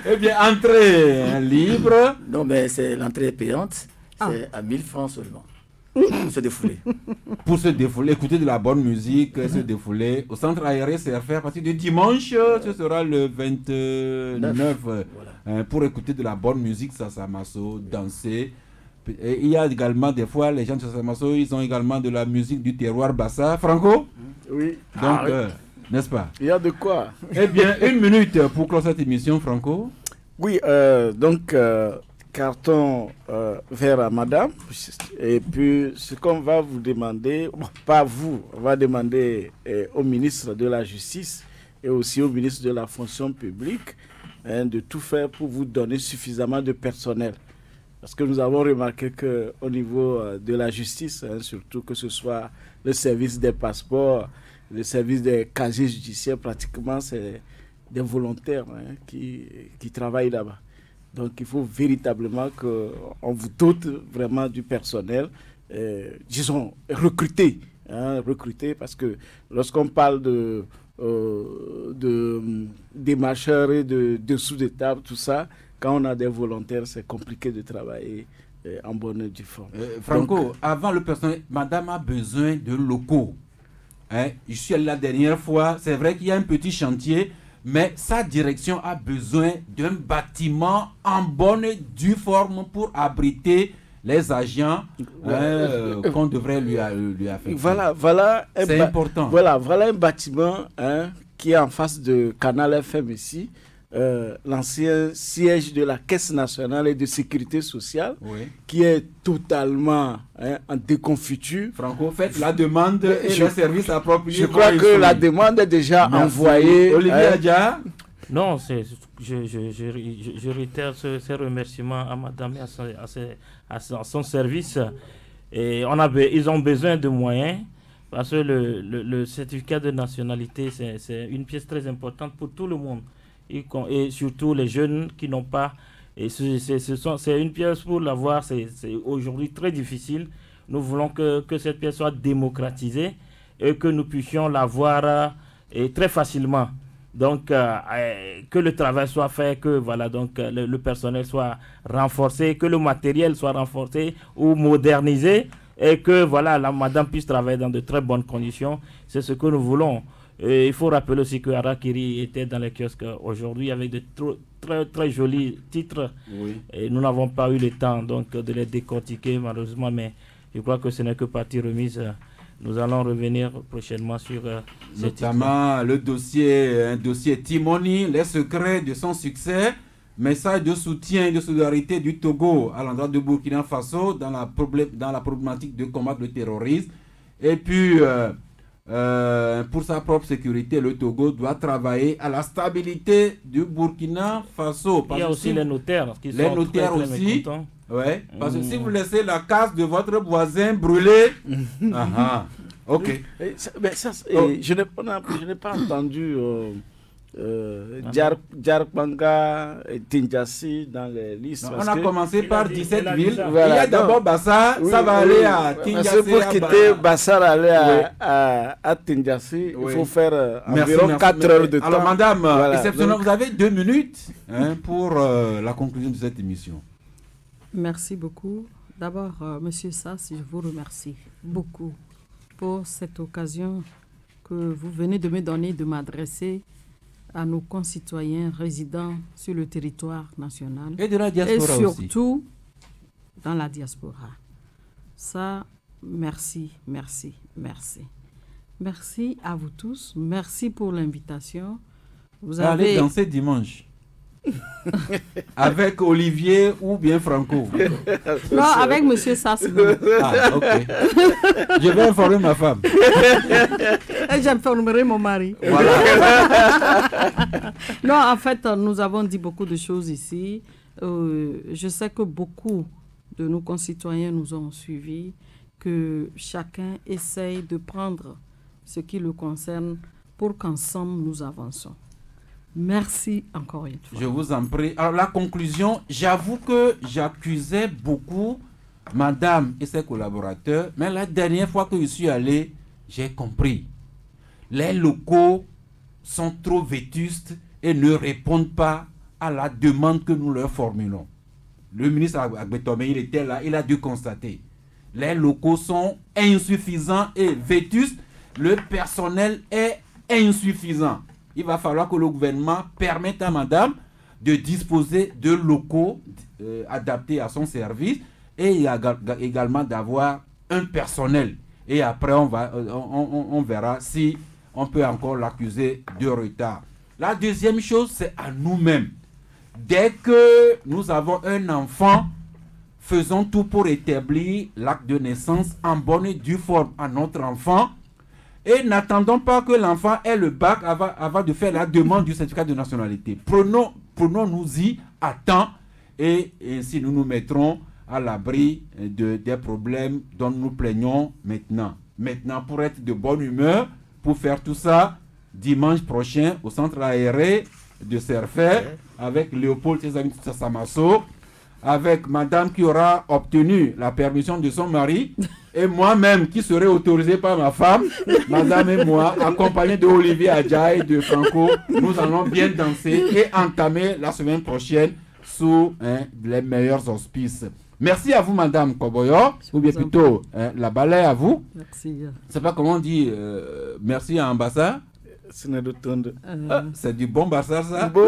Eh bien, entrée hein, libre. Non, mais c'est l'entrée est payante. Ah. C'est à 1000 francs seulement. Pour se défouler. Pour se défouler, écouter de la bonne musique, se défouler. Au centre aéré, c'est à faire à partir de dimanche, ce sera le 29. euh, hein, pour écouter de la bonne musique, Sassamasso, danser. Et il y a également des fois, les gens de Sassamasso, ils ont également de la musique du terroir Bassa. Franco? Oui. Donc, Ah, oui. euh, n'est-ce pas? Il y a de quoi. Eh bien, une minute pour clore cette émission, Franco. Oui, euh, donc, euh, carton vert à madame. Et puis, ce qu'on va vous demander, bon, pas vous, on va demander euh, au ministre de la Justice et aussi au ministre de la Fonction publique hein, de tout faire pour vous donner suffisamment de personnel. Parce que nous avons remarqué qu'au niveau euh, de la justice, hein, surtout que ce soit le service des passeports, le service des casiers judiciaires, pratiquement, c'est des volontaires hein, qui, qui travaillent là-bas. Donc il faut véritablement qu'on vous dote vraiment du personnel, euh, disons, recruter. hein, recruter parce que lorsqu'on parle de, euh, de démarcheurs et de dessous de tout ça, quand on a des volontaires, c'est compliqué de travailler euh, en bonne et due forme. Euh, Franco, Donc, avant le personnel, madame a besoin de locaux. Hein, je suis allé la dernière fois, c'est vrai qu'il y a un petit chantier, mais sa direction a besoin d'un bâtiment en bonne et due forme pour abriter les agents hein, euh, qu'on devrait lui, lui affecter. Voilà, voilà un important. Voilà, voilà un bâtiment hein, qui est en face de Canal FM ici, euh, l'ancien siège de la Caisse nationale et de sécurité sociale, Oui. qui est totalement hein, en déconfiture. Franco, faites la demande et Je- le service approprié. Je crois que la demande est déjà Merci. envoyée. Olivier hein. Adja Non, c'est, je, je, je, je- je réitère ce- ces remerciements à madame et à son, à ses- à son- à son service. Et on a, ils ont besoin de moyens parce que le, le- le certificat de nationalité, c'est une pièce très importante pour tout le monde. Et, surtout les jeunes qui n'ont pas. C'est, une pièce pour l'avoir, c'est, aujourd'hui très difficile. Nous voulons que, cette pièce soit démocratisée et que nous puissions l'avoir euh, très facilement. Donc, euh, euh, que le travail soit fait, que voilà, donc, le, le personnel soit renforcé, que le matériel soit renforcé ou modernisé et que voilà, la madame puisse travailler dans de très bonnes conditions. C'est ce que nous voulons. Et il faut rappeler aussi que Arakiri était dans les kiosques aujourd'hui avec de très, très jolis titres. Et nous n'avons pas eu le temps donc, de les décortiquer malheureusement, mais je crois que ce n'est que partie remise. Nous allons revenir prochainement sur euh, notamment le dossier, un dossier Timoni, les secrets de son succès, message de soutien et de solidarité du Togo à l'endroit de Burkina Faso dans la, dans la problématique de combattre le terrorisme. Et puis, euh, euh, pour sa propre sécurité, le Togo doit travailler à la stabilité du Burkina Faso. Il y a aussi les notaires qui les notaires aussi. Ouais, parce que si mm. vous laissez la case de votre voisin brûler, ah, ah, ok. mais ça, oh. je n'ai pas entendu euh, euh, Djarpanga et Tinjassi dans les listes. on a commencé par 17 villes. il y a d'abord Bassar, ça va aller à Tinjassi. Pour quitter Bassar, aller à, à, à Tinjassi, il faut faire euh, environ 4 heures de temps. Alors, madame, vous avez deux minutes hein, pour euh, la conclusion de cette émission. Merci beaucoup. D'abord, euh, Monsieur Sass, je vous remercie beaucoup pour cette occasion que vous venez de me donner de m'adresser à nos concitoyens résidant sur le territoire national. Et de la diaspora Et surtout dans la diaspora. Ça, merci, merci, merci. Merci à vous tous. Merci pour l'invitation. Vous avez... Allez danser dimanche. avec Olivier ou bien Franco? Non, avec Monsieur Sass. Ah, ok. Je vais informer ma femme. Et j'informerai mon mari. non, en fait, nous avons dit beaucoup de choses ici. Euh, je sais que beaucoup de nos concitoyens nous ont suivis, que chacun essaye de prendre ce qui le concerne pour qu'ensemble nous avançons. Merci encore une fois. Je vous en prie. Alors la conclusion, j'avoue que j'accusais beaucoup Madame et ses collaborateurs, mais la dernière fois que je suis allé, j'ai compris. Les locaux sont trop vétustes et ne répondent pas à la demande que nous leur formulons. Le ministre Agbetome, il était là, il a dû constater. Les locaux sont insuffisants et vétustes. Le personnel est insuffisant il va falloir que le gouvernement permette à madame de disposer de locaux euh, adaptés à son service et également d'avoir un personnel. Et après, on, va, euh, on, verra si on peut encore l'accuser de retard. La deuxième chose, c'est à nous-mêmes. Dès que nous avons un enfant, faisons tout pour établir l'acte de naissance en bonne et due forme à notre enfant et n'attendons pas que l'enfant ait le bac avant, de faire la demande du certificat de nationalité. Prenons, prenons-nous-y à temps et ainsi nous nous mettrons à l'abri de, des problèmes dont nous plaignons maintenant. Maintenant, pour être de bonne humeur, pour faire tout ça, dimanche prochain au centre aéré de Serfer, avec Léopold Samasso, avec madame qui aura obtenu la permission de son mari et moi-même qui serai autorisé par ma femme, madame et moi, accompagnés de Olivier Adjaï et de Franco, nous allons bien danser et entamer la semaine prochaine sous hein, les meilleurs auspices. Merci à vous, Madame Koboyo, ou bien plutôt hein, la balai à vous. Merci. Je sais pas comment on dit euh, merci à l'ambassade. Euh. Ah, c'est du bon Barça, ça? Bon.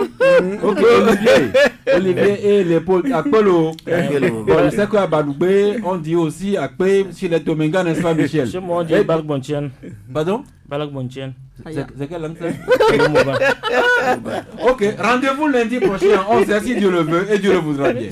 ok, Olivier. Olivier et l'épaule à Polo. je sais qu'à Baloubé, on dit aussi à Pé, chez les Tomenga, n'est-ce pas, Michel? Chez moi, on dit Balak Bonchien. Pardon? Balak Bonchien. C'est quelle langue ça? Ok, rendez-vous lundi prochain, on sait si Dieu le veut et Dieu le voudra bien.